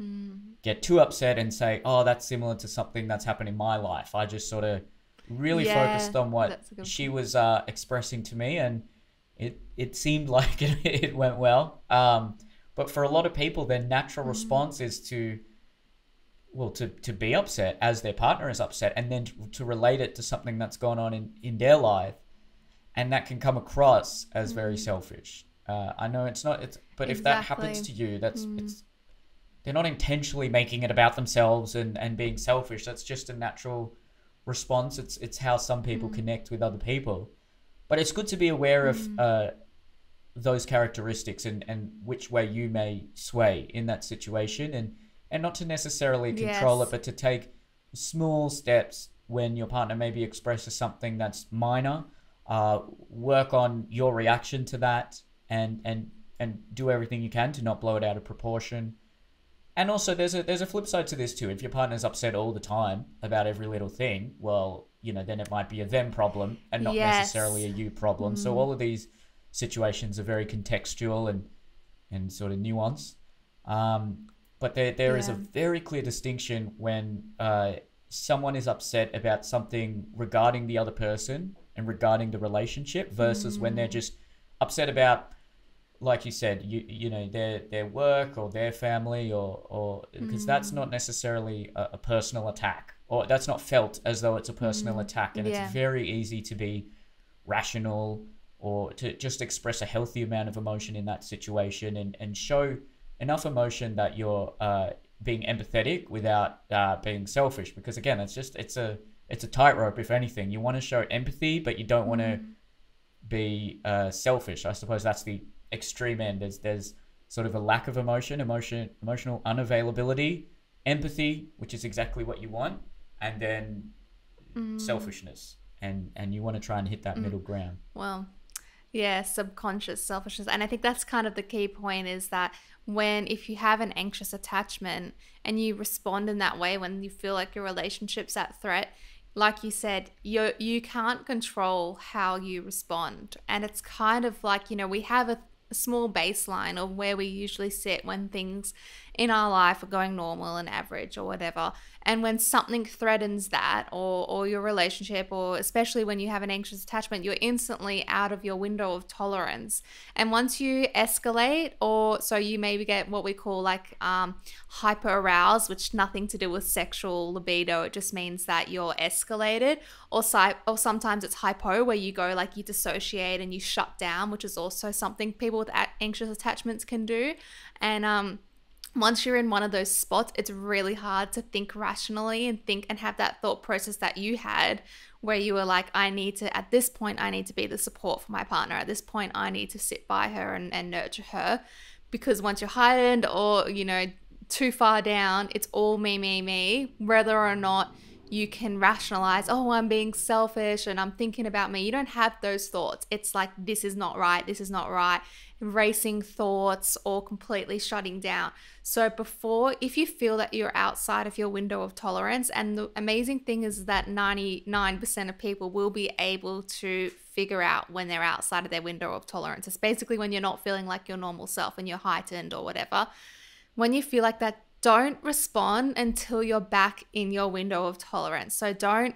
get too upset and say, "Oh, that's similar to something that's happened in my life." I just sort of really Yeah, focused on what that's a good she was uh, expressing to me, and it it seemed <laughs> like it, it went well. Um, but for a lot of people, their natural Mm. response is to well to, to be upset as their partner is upset and then to, to relate it to something that's gone on in, in their life and that can come across as very selfish uh, i know it's not it's but if that happens to Mm. Exactly. Mm. you that's it's they're not intentionally making it about themselves and, and being selfish that's just a natural response it's it's how some Mm. people connect with other people but it's good to be aware of uh, those characteristics and, and which way you may sway in that situation and and not to necessarily control Yes. it but to take small steps when your partner maybe expresses something that's minor uh, work on your reaction to that and and and do everything you can to not blow it out of proportion and also there's a there's a flip side to this too. If your partner's upset all the time about every little thing well you know then it might be a them problem and not Yes. necessarily a you problem. So all of these situations are very contextual and and sort of nuanced. Um, but there there is a very clear distinction when uh, someone is upset about something regarding the other person and regarding the relationship versus when they're just upset about like you said you you know their their work or their family or or because that's not necessarily a, a personal attack or that's not felt as though it's a personal attack and Yeah. it's very easy to be rational or to just express a healthy amount of emotion in that situation and and show enough emotion that you're uh, being empathetic without uh, being selfish because again it's just it's a it's a tightrope. If anything, you want to show empathy, but you don't want to Mm. be uh, selfish. I suppose that's the extreme end. There's there's sort of a lack of emotion, emotion, emotional unavailability, empathy, which is exactly what you want, and then Mm. selfishness, and and you want to try and hit that middle ground. Well, yeah, subconscious selfishness. And I think that's kind of the key point is that when, if you have an anxious attachment and you respond in that way when you feel like your relationship's at threat, like you said, you you can't control how you respond. And it's kind of like, you know, we have a small baseline of where we usually sit when things in our life are going normal and average or whatever. And when something threatens that or, or your relationship, or especially when you have an anxious attachment, you're instantly out of your window of tolerance. And once you escalate, or so you maybe get what we call like um, hyper aroused, which nothing to do with sexual libido. It just means that you're escalated, or, si- or sometimes it's hypo, where you go like you dissociate and you shut down, which is also something people with anxious attachments can do. And um, once you're in one of those spots, it's really hard to think rationally and think and have that thought process that you had where you were like, I need to, at this point, I need to be the support for my partner. At this point, I need to sit by her and, and nurture her. Because once you're heightened or, you know, too far down, it's all me, me, me, whether or not you can rationalize, oh, I'm being selfish and I'm thinking about me. You don't have those thoughts. It's like, this is not right, this is not right, racing thoughts or completely shutting down. So, before, if you feel that you're outside of your window of tolerance, and the amazing thing is that 99% of people will be able to figure out when they're outside of their window of tolerance. It's basically when you're not feeling like your normal self and you're heightened or whatever. When you feel like that, don't respond until you're back in your window of tolerance. So don't,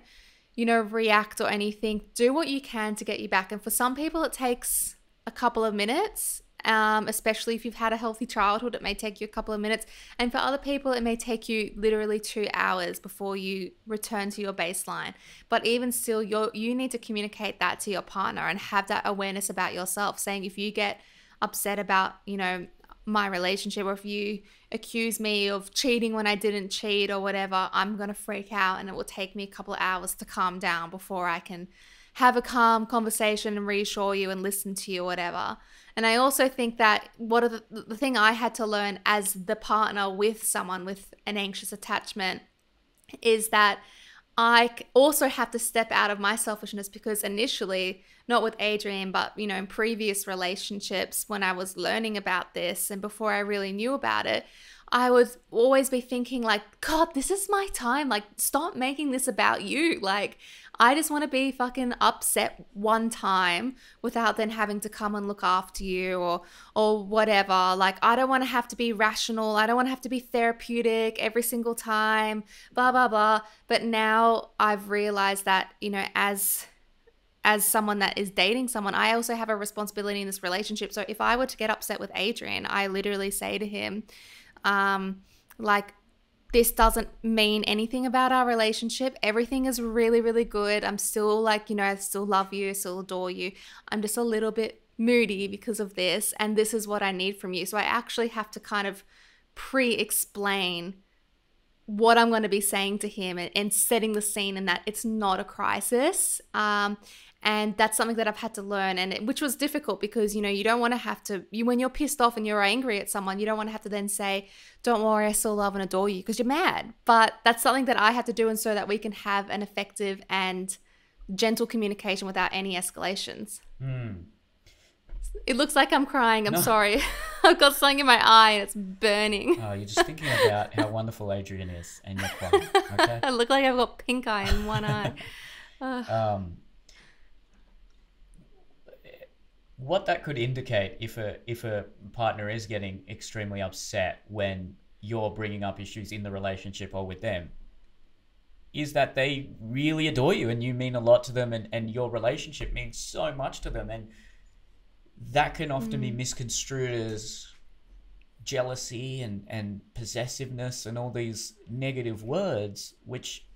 you know, react or anything. Do what you can to get you back. And for some people, it takes a couple of minutes, um, especially if you've had a healthy childhood. It may take you a couple of minutes. And for other people, it may take you literally two hours before you return to your baseline. But even still, you you need to communicate that to your partner and have that awareness about yourself, saying if you get upset about, you know, my relationship or if you accuse me of cheating when I didn't cheat or whatever, I'm going to freak out and it will take me a couple of hours to calm down before I can have a calm conversation and reassure you and listen to you or whatever. And I also think that what the, the thing I had to learn as the partner with someone with an anxious attachment is that I also have to step out of my selfishness because initially, not with Adrian, but you know, in previous relationships, when I was learning about this and before I really knew about it, I would always be thinking, like, God, this is my time. Like, stop making this about you. Like, I just want to be fucking upset one time without then having to come and look after you or or whatever. Like I don't want to have to be rational. I don't want to have to be therapeutic every single time. Blah blah blah. But now I've realized that, you know, as as someone that is dating someone, I also have a responsibility in this relationship. So if I were to get upset with Adrian, I literally say to him, um, like this doesn't mean anything about our relationship. Everything is really, really good. I'm still like, you know, I still love you, still adore you. I'm just a little bit moody because of this, and this is what I need from you. So I actually have to kind of pre explain what I'm going to be saying to him and, and, setting the scene in that it's not a crisis. Um, and that's something that I've had to learn, and it, which was difficult because you know you don't want to have to. You when you're pissed off and you're angry at someone, you don't want to have to then say, "Don't worry, I still love and adore you," because you're mad. But that's something that I had to do, and so that we can have an effective and gentle communication without any escalations. Hmm. It looks like I'm crying. I'm no. sorry. <laughs> I've got something in my eye and it's burning. Oh, you're just thinking about how <laughs> wonderful Adrian is and you're crying. Okay. <laughs> I look like I've got pink eye in one eye. um, what that could indicate if a if a partner is getting extremely upset when you're bringing up issues in the relationship or with them is that they really adore you and you mean a lot to them and, and your relationship means so much to them and that can often mm. be misconstrued as jealousy and, and possessiveness and all these negative words which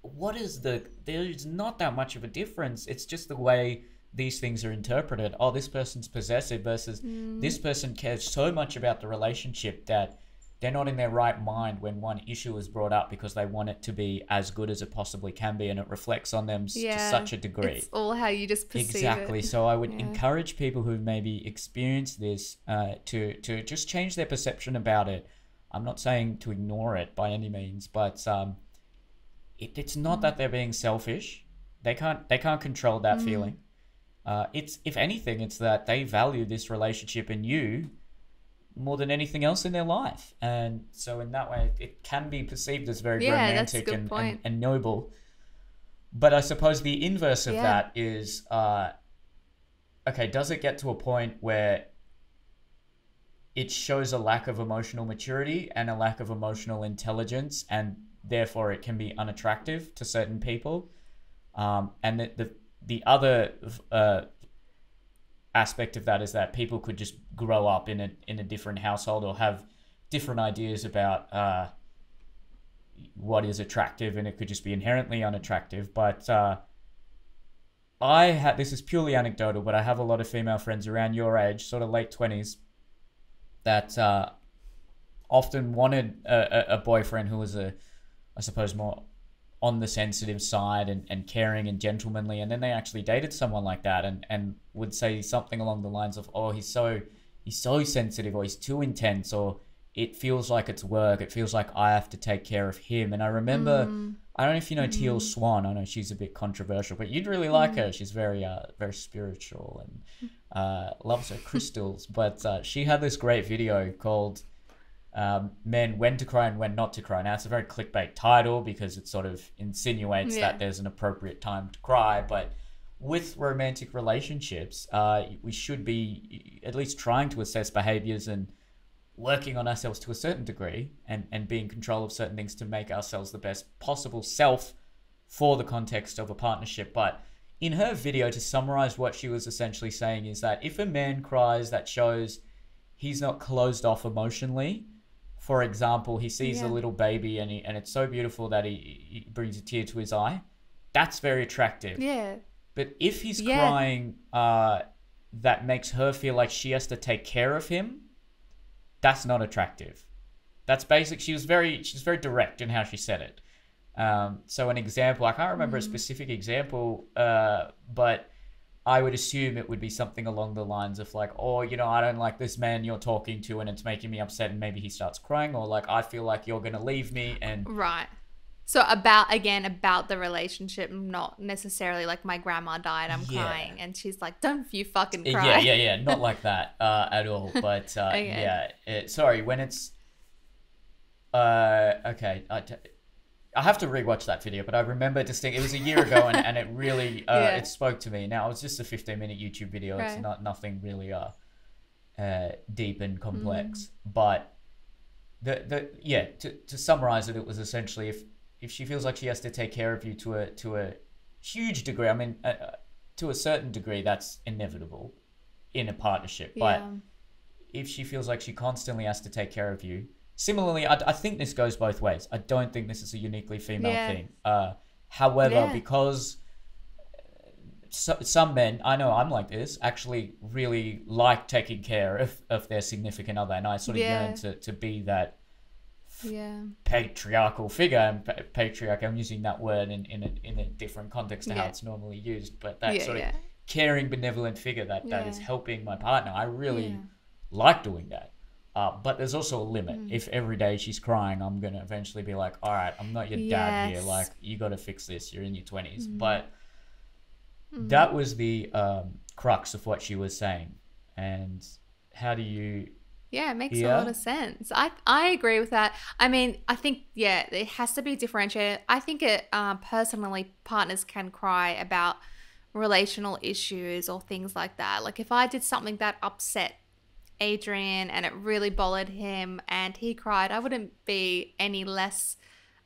what is the there's not that much of a difference it's just the way these things are interpreted. Oh, this person's possessive versus Mm. this person cares so much about the relationship that they're not in their right mind when one issue is brought up because they want it to be as good as it possibly can be and it reflects on them s- to such a degree. It's all how you just perceive it. Exactly. it. So I would Yeah. encourage people who maybe experienced this uh, to to just change their perception about it. I'm not saying to ignore it by any means, but um, it, it's not that they're being selfish. They can't they can't control that feeling. Uh, it's if anything, it's that they value this relationship in you more than anything else in their life, and so in that way, it can be perceived as very Yeah, romantic and, and, and noble. But I suppose the inverse of Yeah. that is, uh, okay, does it get to a point where it shows a lack of emotional maturity and a lack of emotional intelligence, and therefore it can be unattractive to certain people? Um, and the, the the other uh, aspect of that is that people could just grow up in a in a different household or have different ideas about uh, what is attractive, and it could just be inherently unattractive. But uh, I had this is purely anecdotal, but I have a lot of female friends around your age, sort of late twenties, that uh, often wanted a, a, a boyfriend who was a, I suppose, more on the sensitive side and, and caring and gentlemanly and then they actually dated someone like that and, and would say something along the lines of oh he's so he's so sensitive or he's too intense or it feels like it's work. It feels like i have to take care of him. And i remember i don't know if you know teal swan. I know she's a bit controversial but you'd really like her. She's very uh very spiritual and uh loves her crystals. But uh, she had this great video called um, men when to cry and when not to cry. Now it's a very clickbait title because it sort of insinuates Yeah. that there's an appropriate time to cry, but with romantic relationships, uh, we should be at least trying to assess behaviors and working on ourselves to a certain degree and, and be in control of certain things to make ourselves the best possible self for the context of a partnership. But in her video, to summarize what she was essentially saying is that if a man cries, that shows he's not closed off emotionally. For example, he sees a little baby and he, and it's so beautiful that he, he brings a tear to his eye. That's very attractive. Yeah. But if he's Yeah. crying, uh, that makes her feel like she has to take care of him. That's not attractive. That's basic. She was very she's very direct in how she said it. Um, so an example, I can't remember a specific example, uh, but I would assume it would be something along the lines of like, oh, you know, I don't like this man you're talking to, and it's making me upset, and maybe he starts crying, or like I feel like you're gonna leave me, and Right. So about again about the relationship, not necessarily like my grandma died, I'm Yeah. crying, and she's like, "Don't you fucking Uh, cry." Yeah, yeah, yeah. Not like <laughs> that uh, at all. But uh, Okay. yeah, it, sorry. When it's uh, okay, I, t- I have to rewatch that video, but I remember distinct. It was a year ago, and, and it really <laughs> uh, Yeah. it spoke to me. Now it's just a fifteen minute YouTube video. It's not nothing really uh, uh, deep and complex. Mm. But the the yeah to, to summarize it, it was essentially if if she feels like she has to take care of you to a to a huge degree. I mean, uh, uh, to a certain degree, that's inevitable in a partnership. But if she feels like she constantly has to take care of you, similarly, I, I think this goes both ways. I don't think this is a uniquely female Yeah. thing. Uh, however, Yeah. because so, some men, I know I'm like this, actually really like taking care of, of their significant other, and I sort of Yeah. yearn to, to be that Yeah. patriarchal figure and pa- patriarch i'm using that word in, in, a, in a different context to how it's normally used but that sort of caring benevolent figure that, that is helping my partner i really like doing that uh, but there's also a limit Mm. if every day she's crying i'm gonna eventually be like all right i'm not your dad here like you gotta fix this you're in your 20s Mm. but Mm. that was the um, crux of what she was saying and how do you Yeah, it makes Yeah. a lot of sense. I I agree with that. I mean, I think yeah, it has to be differentiated. I think it uh, personally, partners can cry about relational issues or things like that. Like if I did something that upset Adrian and it really bothered him and he cried, I wouldn't be any less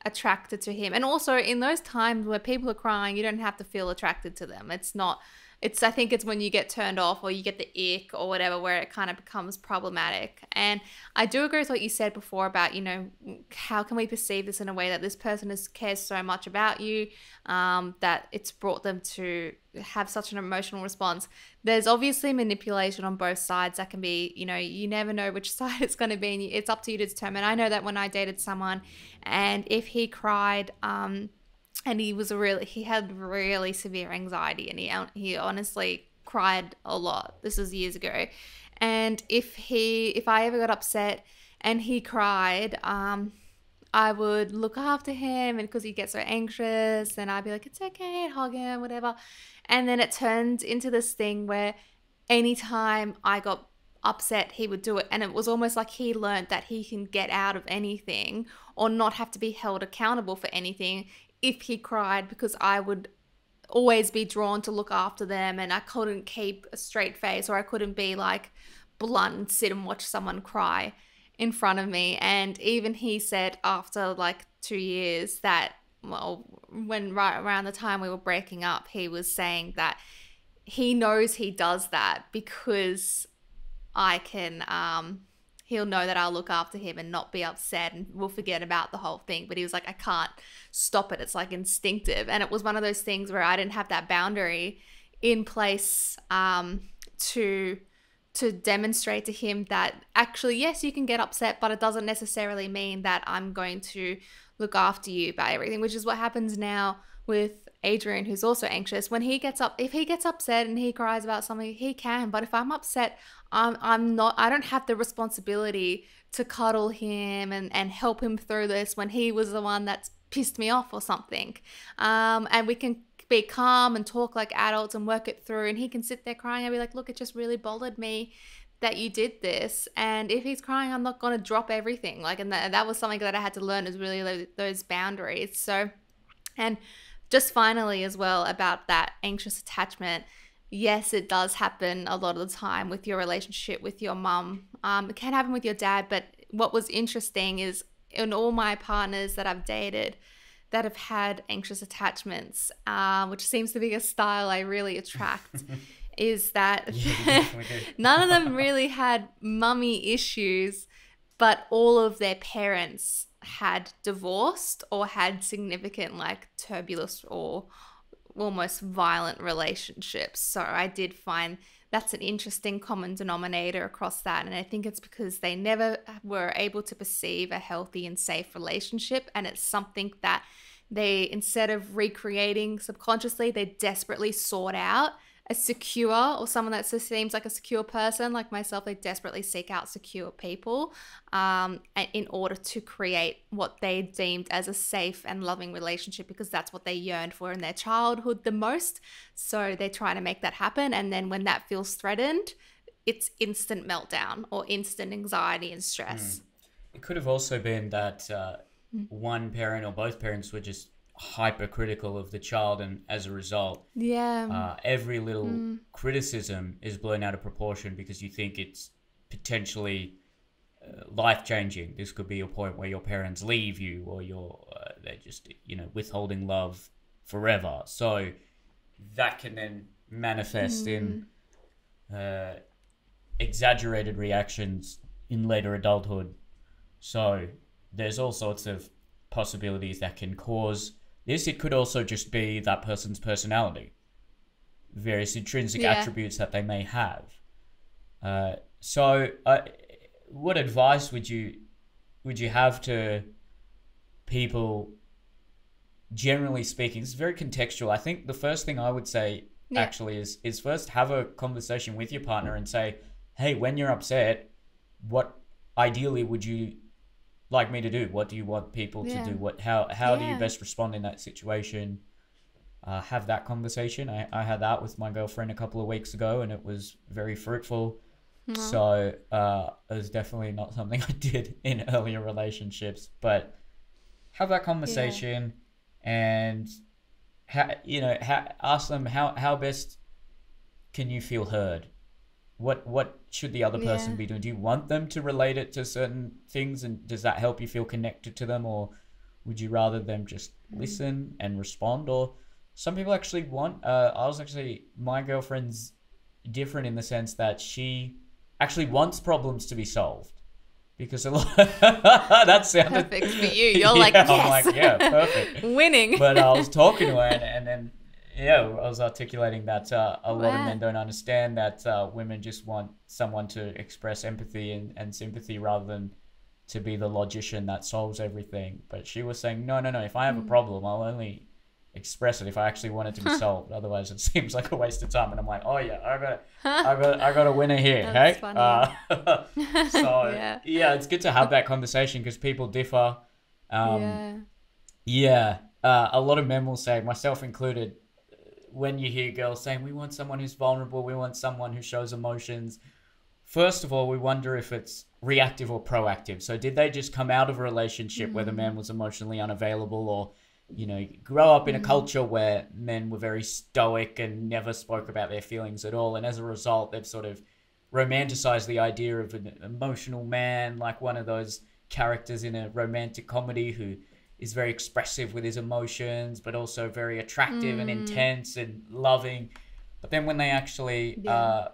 attracted to him. And also in those times where people are crying, you don't have to feel attracted to them. It's not it's I think it's when you get turned off or you get the ick or whatever where it kind of becomes problematic. And I do agree with what you said before about you know how can we perceive this in a way that this person has cares so much about you um, that it's brought them to have such an emotional response. There's obviously manipulation on both sides that can be you know you never know which <laughs> side it's going to be and it's up to you to determine. I know that when I dated someone and if he cried. Um, and he was really he had really severe anxiety and he he honestly cried a lot. This was years ago. And if he if i ever got upset and he cried um i would look after him and because he gets so anxious and i'd be like it's okay hug him whatever. And then it turned into this thing where anytime i got upset he would do it. And it was almost like he learned that he can get out of anything or not have to be held accountable for anything if he cried because I would always be drawn to look after them and I couldn't keep a straight face or I couldn't be like blunt and sit and watch someone cry in front of me. And even he said after like two years that, well, when right around the time we were breaking up, he was saying that he knows he does that because I can um he'll know that I'll look after him and not be upset and we'll forget about the whole thing. But he was like, I can't stop it. It's like instinctive. And it was one of those things where I didn't have that boundary in place um, to to demonstrate to him that actually yes you can get upset but it doesn't necessarily mean that i'm going to look after you by everything which is what happens now with Adrian, who's also anxious, when he gets up, if he gets upset and he cries about something, he can. But if I'm upset, I'm, I'm not, I don't have the responsibility to cuddle him and, and help him through this when he was the one that's pissed me off or something. Um, and we can be calm and talk like adults and work it through. And he can sit there crying and be like, look, it just really bothered me that you did this. And if he's crying, I'm not going to drop everything. Like, and that, that was something that I had to learn is really those boundaries. So, and just finally as well about that anxious attachment yes it does happen a lot of the time with your relationship with your mum. Um, it can happen with your dad but what was interesting is in all my partners that i've dated that have had anxious attachments uh, which seems to be a style i really attract <laughs> is that <laughs> none of them really had mummy issues but all of their parents had divorced or had significant like turbulence or almost violent relationships. So I did find that's an interesting common denominator across that. And I think it's because they never were able to perceive a healthy and safe relationship. And it's something that they, instead of recreating subconsciously, they desperately sought out a secure or someone that seems like a secure person like myself they desperately seek out secure people um, in order to create what they deemed as a safe and loving relationship because that's what they yearned for in their childhood the most so they're trying to make that happen and then when that feels threatened it's instant meltdown or instant anxiety and stress mm. it could have also been that uh, mm. one parent or both parents were just hypercritical of the child, and as a result, yeah, uh, every little mm. criticism is blown out of proportion because you think it's potentially uh, life changing. This could be a point where your parents leave you, or you're uh, they're just you know withholding love forever. So that can then manifest mm. in uh, exaggerated reactions in later adulthood. So there's all sorts of possibilities that can cause this, it could also just be that person's personality, various intrinsic yeah. attributes that they may have. Uh, so, uh, what advice would you would you have to people? Generally speaking, it's very contextual. I think the first thing I would say yeah. actually is is first have a conversation with your partner and say, "Hey, when you're upset, what ideally would you like me to do? What do you want people yeah. to do? What how how yeah. do you best respond in that situation? Uh, have that conversation. I, I had that with my girlfriend a couple of weeks ago, and it was very fruitful. So uh, it was definitely not something <laughs> I did in earlier relationships, but have that conversation yeah. and how you know how, ask them how how best can you feel heard what what should the other person yeah. be doing? Do you want them to relate it to certain things, and does that help you feel connected to them, or would you rather them just listen and respond, or some people actually want. Uh, I was actually my girlfriend's different in the sense that she actually wants problems to be solved because a lot <laughs> that sounded Perfect for you. You're <laughs> like, yeah, yes. I'm like yeah, perfect. <laughs> Winning. But I was talking to her and, and then yeah, I was articulating that uh, a lot of men don't understand that uh, women just want someone to express empathy and, and sympathy rather than to be the logician that solves everything. But she was saying, no, no, no. If I Hmm. have a problem, I'll only express it if I actually want it to be <laughs> solved. Otherwise, it seems like a waste of time. And I'm like, oh yeah, I got, <laughs> I got, I got a winner here. Hey. Uh, <laughs> so Yeah. yeah. it's good to have that conversation because people differ. Um, yeah. yeah, uh, a lot of men will say, myself included, when you hear girls saying, we want someone who's vulnerable, we want someone who shows emotions, first of all, we wonder if it's reactive or proactive. So, did they just come out of a relationship where the mm. man was emotionally unavailable or you know, grow up in a mm. culture where men were very stoic and never spoke about their feelings at all. And as a result, they've sort of romanticized the idea of an emotional man, like one of those characters in a romantic comedy who is very expressive with his emotions, but also very attractive and intense and loving. But then when they actually Yeah. uh,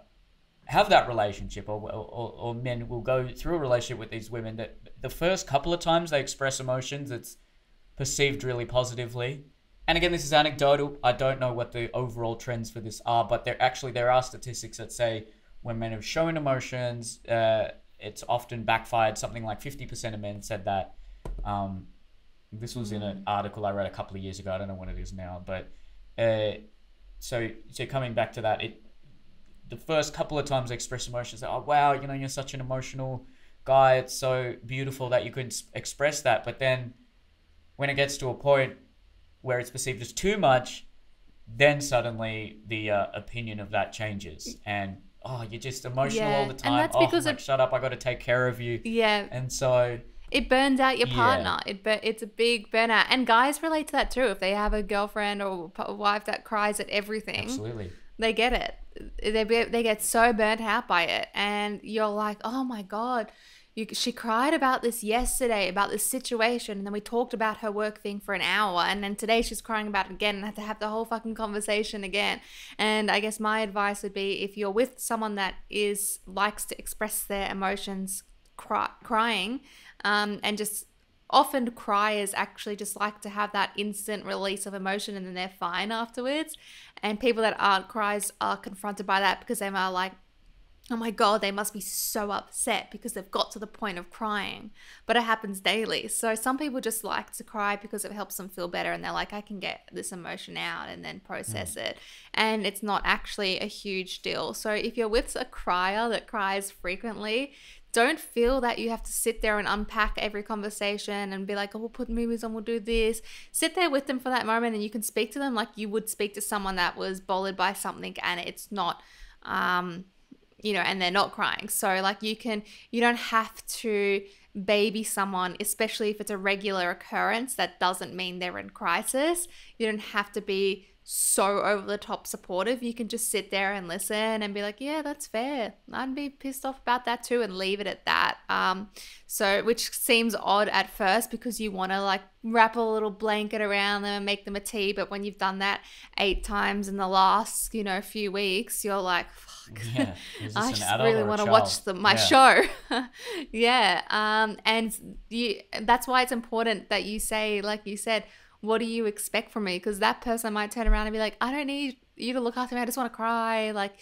have that relationship, or, or, or men will go through a relationship with these women, that the first couple of times they express emotions, it's perceived really positively. And again, this is anecdotal. I don't know what the overall trends for this are, but there actually there are statistics that say when men have shown emotions, uh, it's often backfired. Something like fifty percent of men said that. Um, this was in an article I read a couple of years ago. I don't know what it is now, but uh, so so coming back to that, it the first couple of times I express emotions, oh wow, you know, you're such an emotional guy. It's so beautiful that you can express that. But then when it gets to a point where it's perceived as too much, then suddenly the uh, opinion of that changes, and oh, you're just emotional Yeah, all the and time. that's oh, because like, it- shut up! I got to take care of you. Yeah. And so It burns out your Yeah. partner. It bur- it's a big burnout, and guys relate to that too. If they have a girlfriend or a wife that cries at everything, absolutely, they get it. They be- they get so burnt out by it, and you're like, oh my god, you, she cried about this yesterday about this situation, and then we talked about her work thing for an hour, and then today she's crying about it again, and had to have the whole fucking conversation again. And I guess my advice would be if you're with someone that is likes to express their emotions, cry, crying, um, and just often criers actually just like to have that instant release of emotion and then they're fine afterwards. And people that aren't cries are confronted by that because they are like, oh my God, they must be so upset because they've got to the point of crying. But it happens daily. So some people just like to cry because it helps them feel better and they're like, I can get this emotion out and then process it. And it's not actually a huge deal. So if you're with a crier that cries frequently, don't feel that you have to sit there and unpack every conversation and be like, oh, we'll put movies on, we'll do this. Sit there with them for that moment and you can speak to them like you would speak to someone that was bothered by something and it's not, um, you know, and they're not crying. So, like, you can, you don't have to baby someone, especially if it's a regular occurrence. That doesn't mean they're in crisis. You don't have to be so over the top supportive. You can just sit there and listen and be like, yeah, that's fair. I'd be pissed off about that too and leave it at that. Um, so, which seems odd at first because you want to like wrap a little blanket around them and make them a tea. But when you've done that eight times in the last, you know, few weeks, you're like, fuck. yeah. <laughs> I just really want to watch the, my Yeah. show. <laughs> yeah. Um, and you, that's why it's important that you say, like you said, what do you expect from me? Because that person might turn around and be like, I don't need you to look after me. I just want to cry. Like,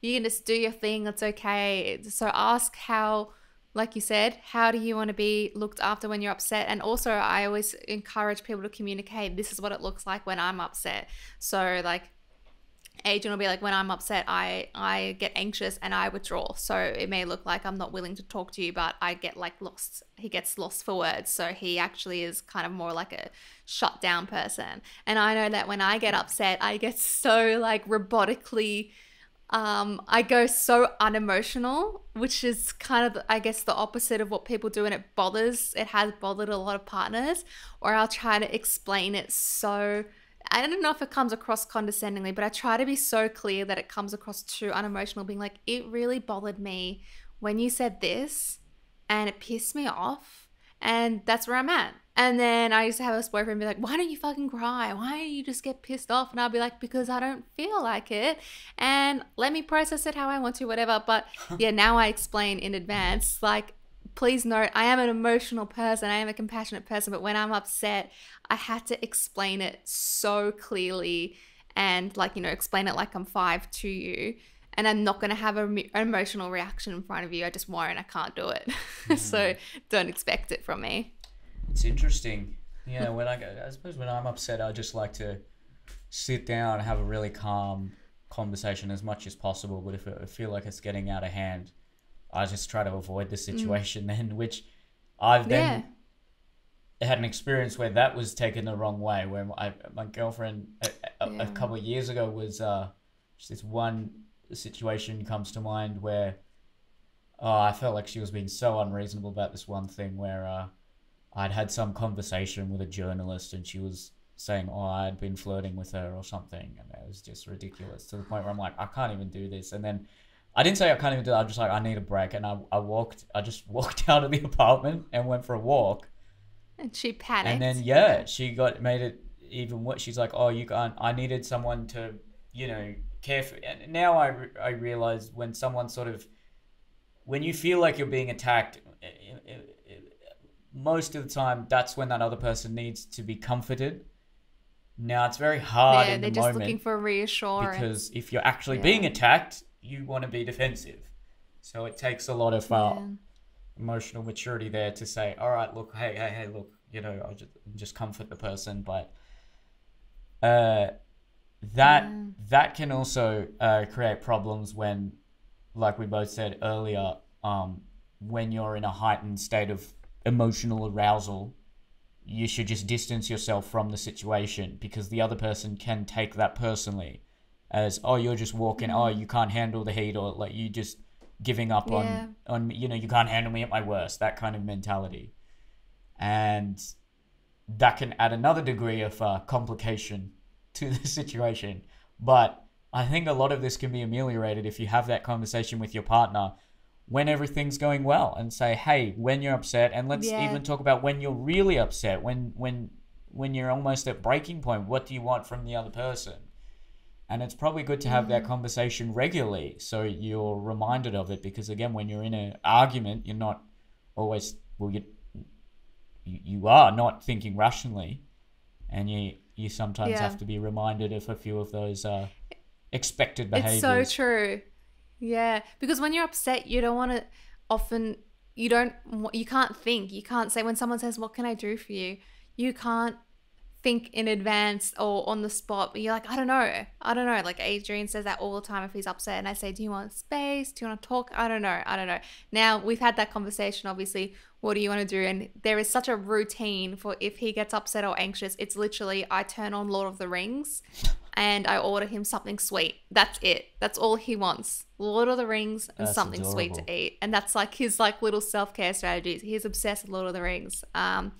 you can just do your thing. It's okay. So ask how, like you said, how do you want to be looked after when you're upset? And also, I always encourage people to communicate this is what it looks like when I'm upset. So, like, Adrian will be like, when I'm upset, I I get anxious and I withdraw. So it may look like I'm not willing to talk to you, but I get like lost. He gets lost for words. So he actually is kind of more like a shut down person. And I know that when I get upset, I get so like robotically. Um, I go so unemotional, which is kind of, I guess, the opposite of what people do, and it bothers. It has bothered a lot of partners. Or I'll try to explain it so I don't know if it comes across condescendingly, but I try to be so clear that it comes across too unemotional, being like, it really bothered me when you said this and it pissed me off. And that's where I'm at. And then I used to have a boyfriend be like, why don't you fucking cry? Why don't you just get pissed off? And I'll be like, because I don't feel like it. And let me process it how I want to, whatever. But <laughs> yeah, now I explain in advance. Like, please note, I am an emotional person. I am a compassionate person. But when I'm upset, I had to explain it so clearly and, like, you know, explain it like I'm five to you. And I'm not going to have an emotional reaction in front of you. I just won't. I can't do it. Mm. <laughs> so don't expect it from me. It's interesting. Yeah, when I go, I suppose when I'm upset, I just like to sit down and have a really calm conversation as much as possible. But if I feel like it's getting out of hand, I just try to avoid the mm. situation. Mm. <laughs> Then, which I've then yeah. had an experience where that was taken the wrong way. Where my my girlfriend a, a, yeah. a couple of years ago was uh, this one situation comes to mind where oh, I felt like she was being so unreasonable about this one thing where. Uh, I'd had some conversation with a journalist and she was saying, oh, I'd been flirting with her or something. And it was just ridiculous to the point where I'm like, I can't even do this. And then I didn't say I can't even do that. I'm just like, I need a break. And I, I walked, I just <laughs> walked out of the apartment and went for a walk. And she panicked. And then, yeah, she got, made it even worse. She's like, oh, you can't, I needed someone to, you know, care for. And now I, I realize when someone sort of, when you feel like you're being attacked, eh, eh, eh, most of the time that's when that other person needs to be comforted. Now it's very hard yeah, in the moment. they're just looking for reassurance because if you're actually yeah. being attacked, you want to be defensive. So it takes a lot of uh, yeah. emotional maturity there to say, "All right, look, hey, hey, hey, look, you know, I'll just just comfort the person." But uh, that that can also uh, create problems when, like we both said earlier, um, when you're in a heightened state of emotional arousal, you should just distance yourself from the situation because the other person can take that personally as oh you're just walking oh you can't handle the heat or like you just giving up yeah. on on you know you can't handle me at my worst that kind of mentality and that can add another degree of uh, complication <laughs> to the situation but i think a lot of this can be ameliorated if you have that conversation with your partner when everything's going well and say, hey, when you're upset, and let's yeah. even talk about when you're really upset, when when when you're almost at breaking point, what do you want from the other person? And it's probably good to have mm-hmm. that conversation regularly so you're reminded of it because again, when you're in an argument, you're not always well you you are not thinking rationally and you you sometimes yeah. have to be reminded of a few of those uh, expected behaviors. It's so true. Yeah, because when you're upset, you don't want to often you don't you can't think. You can't say when someone says, "What can I do for you?" You can't think in advance or on the spot. But you're like, I don't know. I don't know. Like Adrian says that all the time if he's upset. And I say, Do you want space? Do you want to talk? I don't know. I don't know. Now we've had that conversation, obviously. What do you want to do? And there is such a routine for if he gets upset or anxious, it's literally I turn on Lord of the Rings and I order him something sweet. That's it. That's all he wants. Lord of the Rings and that's something adorable. sweet to eat. And that's like his like little self-care strategies. He's obsessed with Lord of the Rings. Um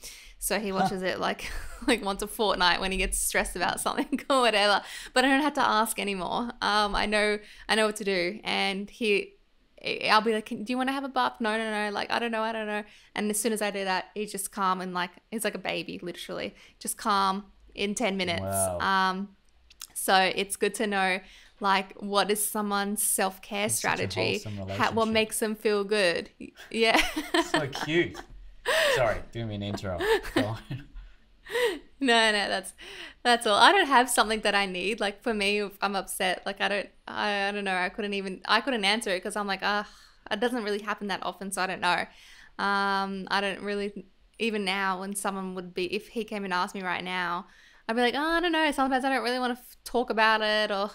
so he watches it like <laughs> like once a fortnight when he gets stressed about <laughs> something or whatever. But I don't have to ask anymore. Um I know I know what to do. And he I'll be like, do you want to have a bath? No, no, no. Like, I don't know, I don't know. And as soon as I do that, he's just calm and like, he's like a baby, literally, just calm in 10 minutes. Wow. Um, so it's good to know like what is someone's self-care it's strategy how, what makes them feel good yeah so <laughs> cute sorry do me an intro no no that's that's all. I don't have something that i need. Like for me if i'm upset. Like i don't i, I don't know. I couldn't even i couldn't answer it because i'm like ah it doesn't really happen that often so i don't know. Um i don't really even now when someone would be if he came and asked me right now I'd be like, oh, I don't know. Sometimes I don't really want to f- talk about it, or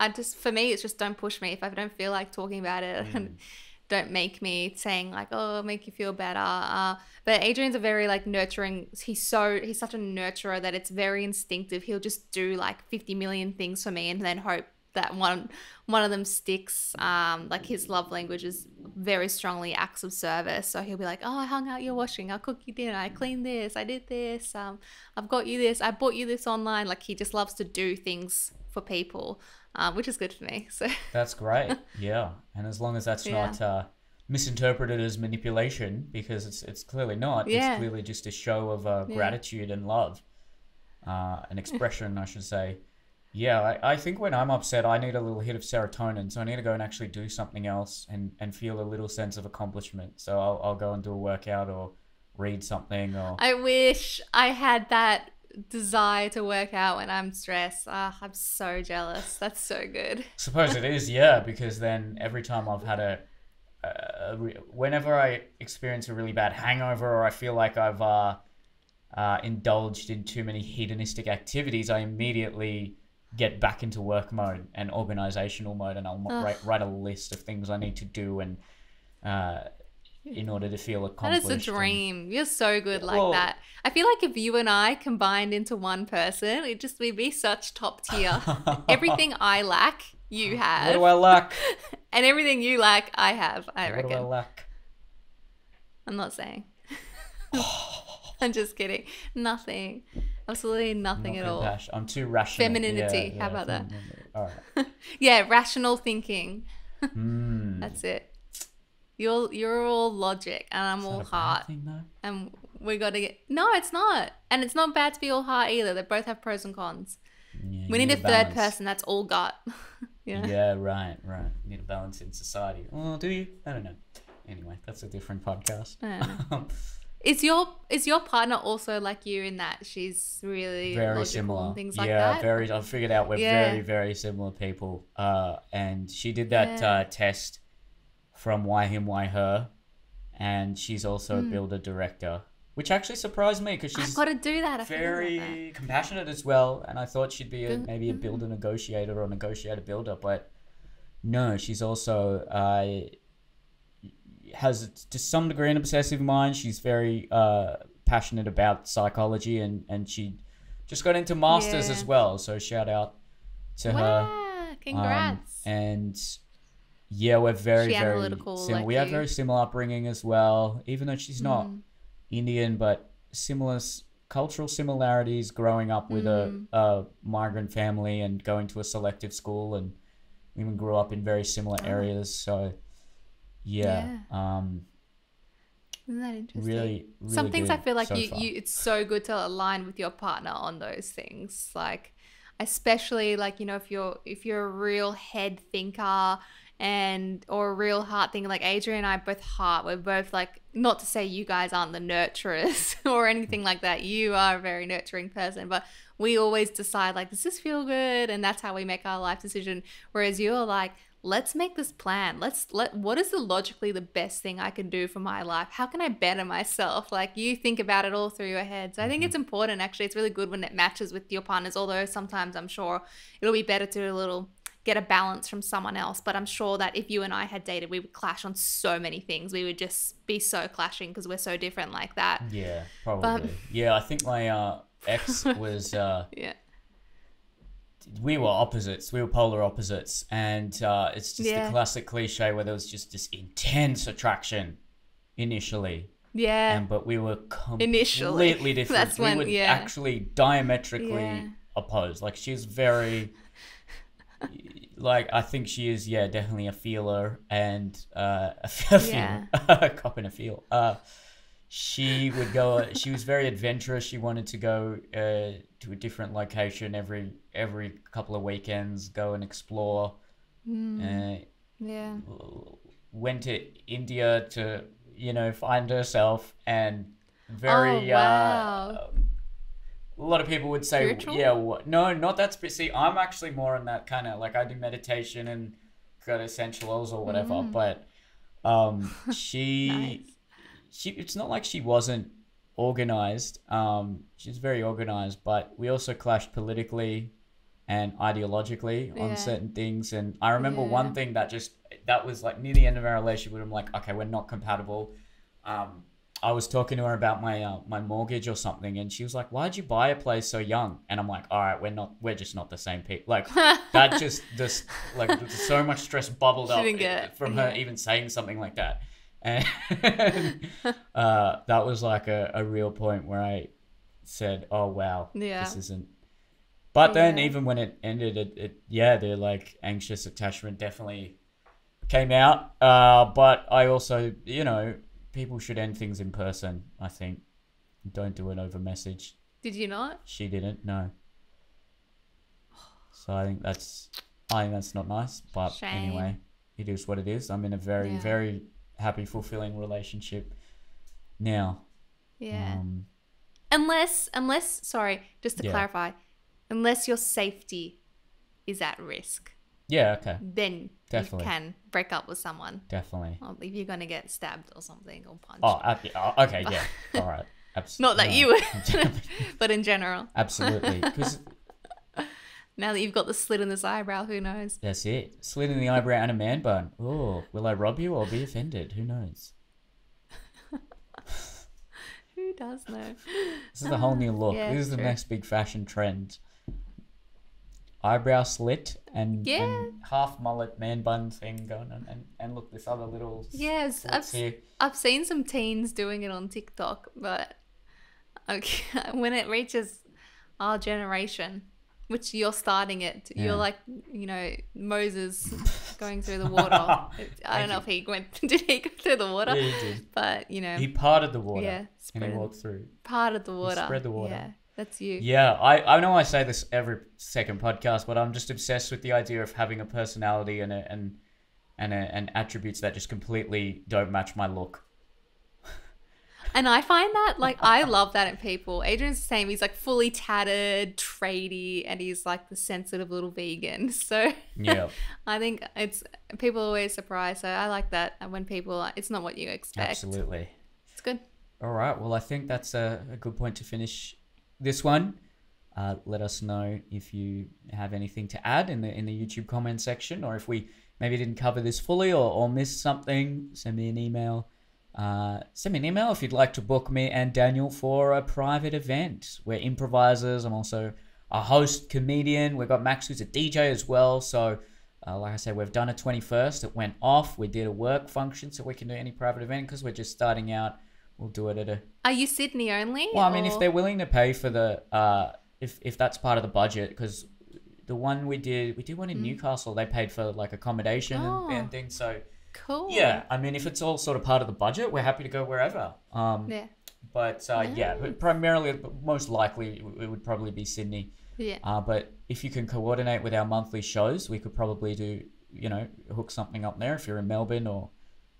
I just for me, it's just don't push me if I don't feel like talking about it. Mm. <laughs> don't make me saying like, oh, make you feel better. Uh, but Adrian's a very like nurturing. He's so he's such a nurturer that it's very instinctive. He'll just do like fifty million things for me, and then hope that one one of them sticks. Um, like his love language is very strongly acts of service. So he'll be like, "Oh, I hung out your washing. I cooked you dinner. I cleaned this. I did this. Um, I've got you this. I bought you this online." Like he just loves to do things for people, uh, which is good for me. So that's great. <laughs> Yeah, and as long as that's yeah. not uh, misinterpreted as manipulation because it's it's clearly not. Yeah. It's clearly just a show of uh, gratitude and love, uh, an <laughs> expression, I should say. Yeah, I, I think when I'm upset, I need a little hit of serotonin, so I need to go and actually do something else and, and feel a little sense of accomplishment. So I'll, I'll go and do a workout or read something or I wish I had that desire to work out when I'm stressed. Ah, I'm so jealous. That's so good. <laughs> Suppose it is, yeah, because then every time I've had a, whenever I experience a really bad hangover or I feel like I've uh, uh, indulged in too many hedonistic activities, I immediately get back into work mode and organizational mode, and I'll Ugh. write write a list of things I need to do and uh, in order to feel That accomplished. is a dream. You're so good like Well- that. I feel like if you and I combined into one person, it'd just we'd be such top tier. <laughs> everything I lack, you have. What do I lack? <laughs> and everything you lack, I have, I what do I lack? I'm not saying. <laughs> I'm just kidding. Nothing. Absolutely nothing Not at all. compassion- I'm too rational. Femininity, Yeah, how yeah, about that? All right. Yeah, rational thinking. Hmm. That's it. You're you're all logic and I'm all heart. thing? And we gotta get No, it's not. And it's not bad to be all heart either. They both have pros and cons. Yeah, We you need a third person that's all gut. <laughs> yeah. Yeah, right, right. You need a balance in society. Well, do you? I don't know. Anyway, that's a different podcast. <laughs> Is your is your partner also like you in that she's really very similar. and things like yeah, that? very. I figured out we're Yeah. very, very similar people. Uh, and she did that Yeah. uh, test from Why Him, Why Her, and she's also a Hmm. builder director, which actually surprised me because I've she's got to do that. I about that. very compassionate as well. And I thought she'd be a, maybe a builder negotiator or negotiator builder, but no, she's also uh, has to some degree an obsessive mind. She's very uh, passionate about psychology, and and she just got into masters Yeah. as well. So shout out to her. Wow, Um, congrats. and yeah, we're very, She very similar. like we have very similar upbringing as well, even though she's not Mm. Indian, but similar s- cultural similarities. Growing up with Mm. a, a migrant family and going to a selective school, and we even grew up in very similar Oh. areas. So yeah, um, Isn't that interesting? really, really Some things I feel like so you, far. you it's so good to align with your partner on those things. Like especially like, you know, if you're if you're a real head thinker and or a real heart thing. like Adrian and I both heart, we're both like not to say you guys aren't the nurturers <laughs> or anything like that. You are a very nurturing person, but we always decide like, does this feel good? And that's how we make our life decision. Whereas you're like, let's make this plan. Let's let what is the logically the best thing I can do for my life? How can I better myself? Like you think about it all through your head. So I think it's mm-hmm. important actually. It's really good when it matches with your partners, although sometimes I'm sure it'll be better to a little get a balance from someone else. But I'm sure that if you and I had dated, we would clash on so many things. We would just be so clashing because we're so different like that. yeah, probably. yeah, I think my uh, ex <laughs> was. Uh, Yeah. we were opposites. We were polar opposites, and uh, it's just Yeah. a classic cliche where there was just this intense attraction initially, Yeah. and but we were completely Initially. different. <laughs> That's we when- were yeah. actually diametrically Yeah. opposed. Like she's very, like I think she is. Yeah, definitely a feeler and uh, <laughs> a feeler, Yeah. <laughs> a cop and a feel. Uh, she would go. She was very adventurous. She wanted to go uh, to a different location every every couple of weekends, go and explore. Mm, Uh, yeah. went to India to you know find herself and very Oh, wow. uh, a lot of people would say Spiritual? yeah what no not that spe- see I'm actually more in that kind of like I do meditation and got essential oils or whatever Mm. but um <laughs> she Nice. she it's not like she wasn't organized um she's very organized but we also clashed politically and ideologically on certain things and i remember Yeah. one thing that just that was like near the end of our relationship i'm like okay we're not compatible um i was talking to her about my uh, my mortgage or something and she was like why'd you buy a place so young and i'm like all right we're not we're just not the same people like <laughs> that just just like so much stress bubbled She up get from her Yeah. even saying something like that and <laughs> uh, that was like a, a real point where I said, "Oh wow, Yeah. this isn't." But then, even when it ended, it, it yeah, the like anxious attachment definitely came out. Uh, but I also, you know, people should end things in person. I think. Don't do it over message. Did you not? She didn't. No. So I think that's, I think that's not nice. But Shame. anyway, it is what it is. I'm in a very, Yeah. very happy, fulfilling relationship now. Yeah. Um, unless, unless, sorry, just to Yeah. clarify, unless your safety is at risk, yeah. Okay. then Definitely. you can break up with someone. Definitely. Or if you're gonna get stabbed or something or punched. Oh, uh, yeah, oh, okay. Yeah. <laughs> All right. Abs- Not that no. you would, <laughs> <laughs> but in general. Absolutely. Because Now that you've got the slit in this eyebrow, who knows? that's it. Slit in the eyebrow and a man bun. Oh, will I rob you or be offended? Who knows? Who does know? This is a whole new look. yeah, this is the next big fashion trend. Eyebrow slit and, Yeah. and half mullet man bun thing going on. And, and look, this other little Yes, I've, here. I've seen some teens doing it on TikTok, but <laughs> okay, <laughs> when it reaches our generation, which you're starting it, Yeah. you're like, you know, Moses <laughs> going through the water. I don't know you. if he went, did he go through the water? Yeah, he did. But, you know, He parted the water yeah, and he spread, walked through. part of the water. spread the water. Yeah, that's you. Yeah, I, I know I say this every second podcast, but I'm just obsessed with the idea of having a personality and a, and and a, and attributes that just completely don't match my look. And I find that like I love that in people. Adrian's the same. He's like fully tattered, tradie, and he's like the sensitive little vegan. <laughs> So Yeah, <laughs> I think it's people are always surprised. So I like that when people it's not what you expect. absolutely. It's good. All right. Well, I think that's a, a good point to finish this one. Uh, let us know if you have anything to add in the in the YouTube comment section, or if we maybe didn't cover this fully or, or missed something. Send me an email. Uh, send me an email if you'd like to book me and Daniel for a private event. We're improvisers. I'm also a host, comedian. We've got Max who's a DJ as well. So, uh, like I said, we've done a 21st. It went off. We did a work function so we can do any private event because we're just starting out. We'll do it at a Are you Sydney only? well, I mean, if they're willing to pay for the, uh, if if that's part of the budget, because the one we did, we did one in Newcastle. They paid for like accommodation Mm. Oh. and, and things. So cool. yeah, I mean, if it's all sort of part of the budget, we're happy to go wherever. Um, Yeah. but uh, yeah, but primarily, most likely, it would probably be Sydney. Yeah. Uh, but if you can coordinate with our monthly shows, we could probably do, you know, hook something up there if you're in Melbourne or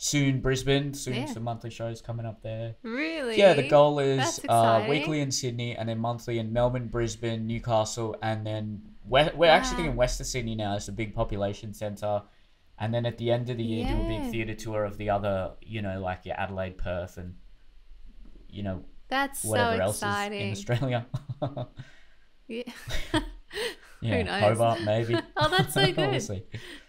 soon Brisbane. Soon Yeah. some monthly shows coming up there. Really? Yeah, the goal is uh, weekly in Sydney and then monthly in Melbourne, Brisbane, Newcastle, and then we're, we're actually Wow. thinking Western Sydney now is a big population centre. And then at the end of the year, do a big theatre tour of the other, you know, like your Adelaide, Perth, and, you know, That's whatever so else is in. Australia. <laughs> Yeah. <laughs> <laughs> yeah, knows? Hobart, maybe. <laughs> Oh, that's so <laughs> good. see.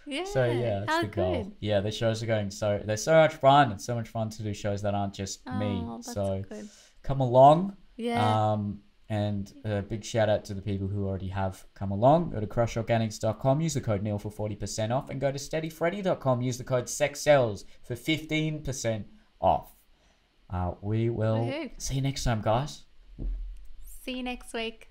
yeah. So yeah, that's How the goal. good. Yeah, the shows are going so they're so much fun. It's so much fun to do shows that aren't just me. Oh, that's So good. come along. Yeah. Um, and a big shout out to the people who already have come along. Go to krushorganics.com, use the code Neel for 40% off, and go to steadyfreddy.com, use the code SEXCELLS for 15% off. Uh, we will Woohoo. see you next time, guys. See you next week.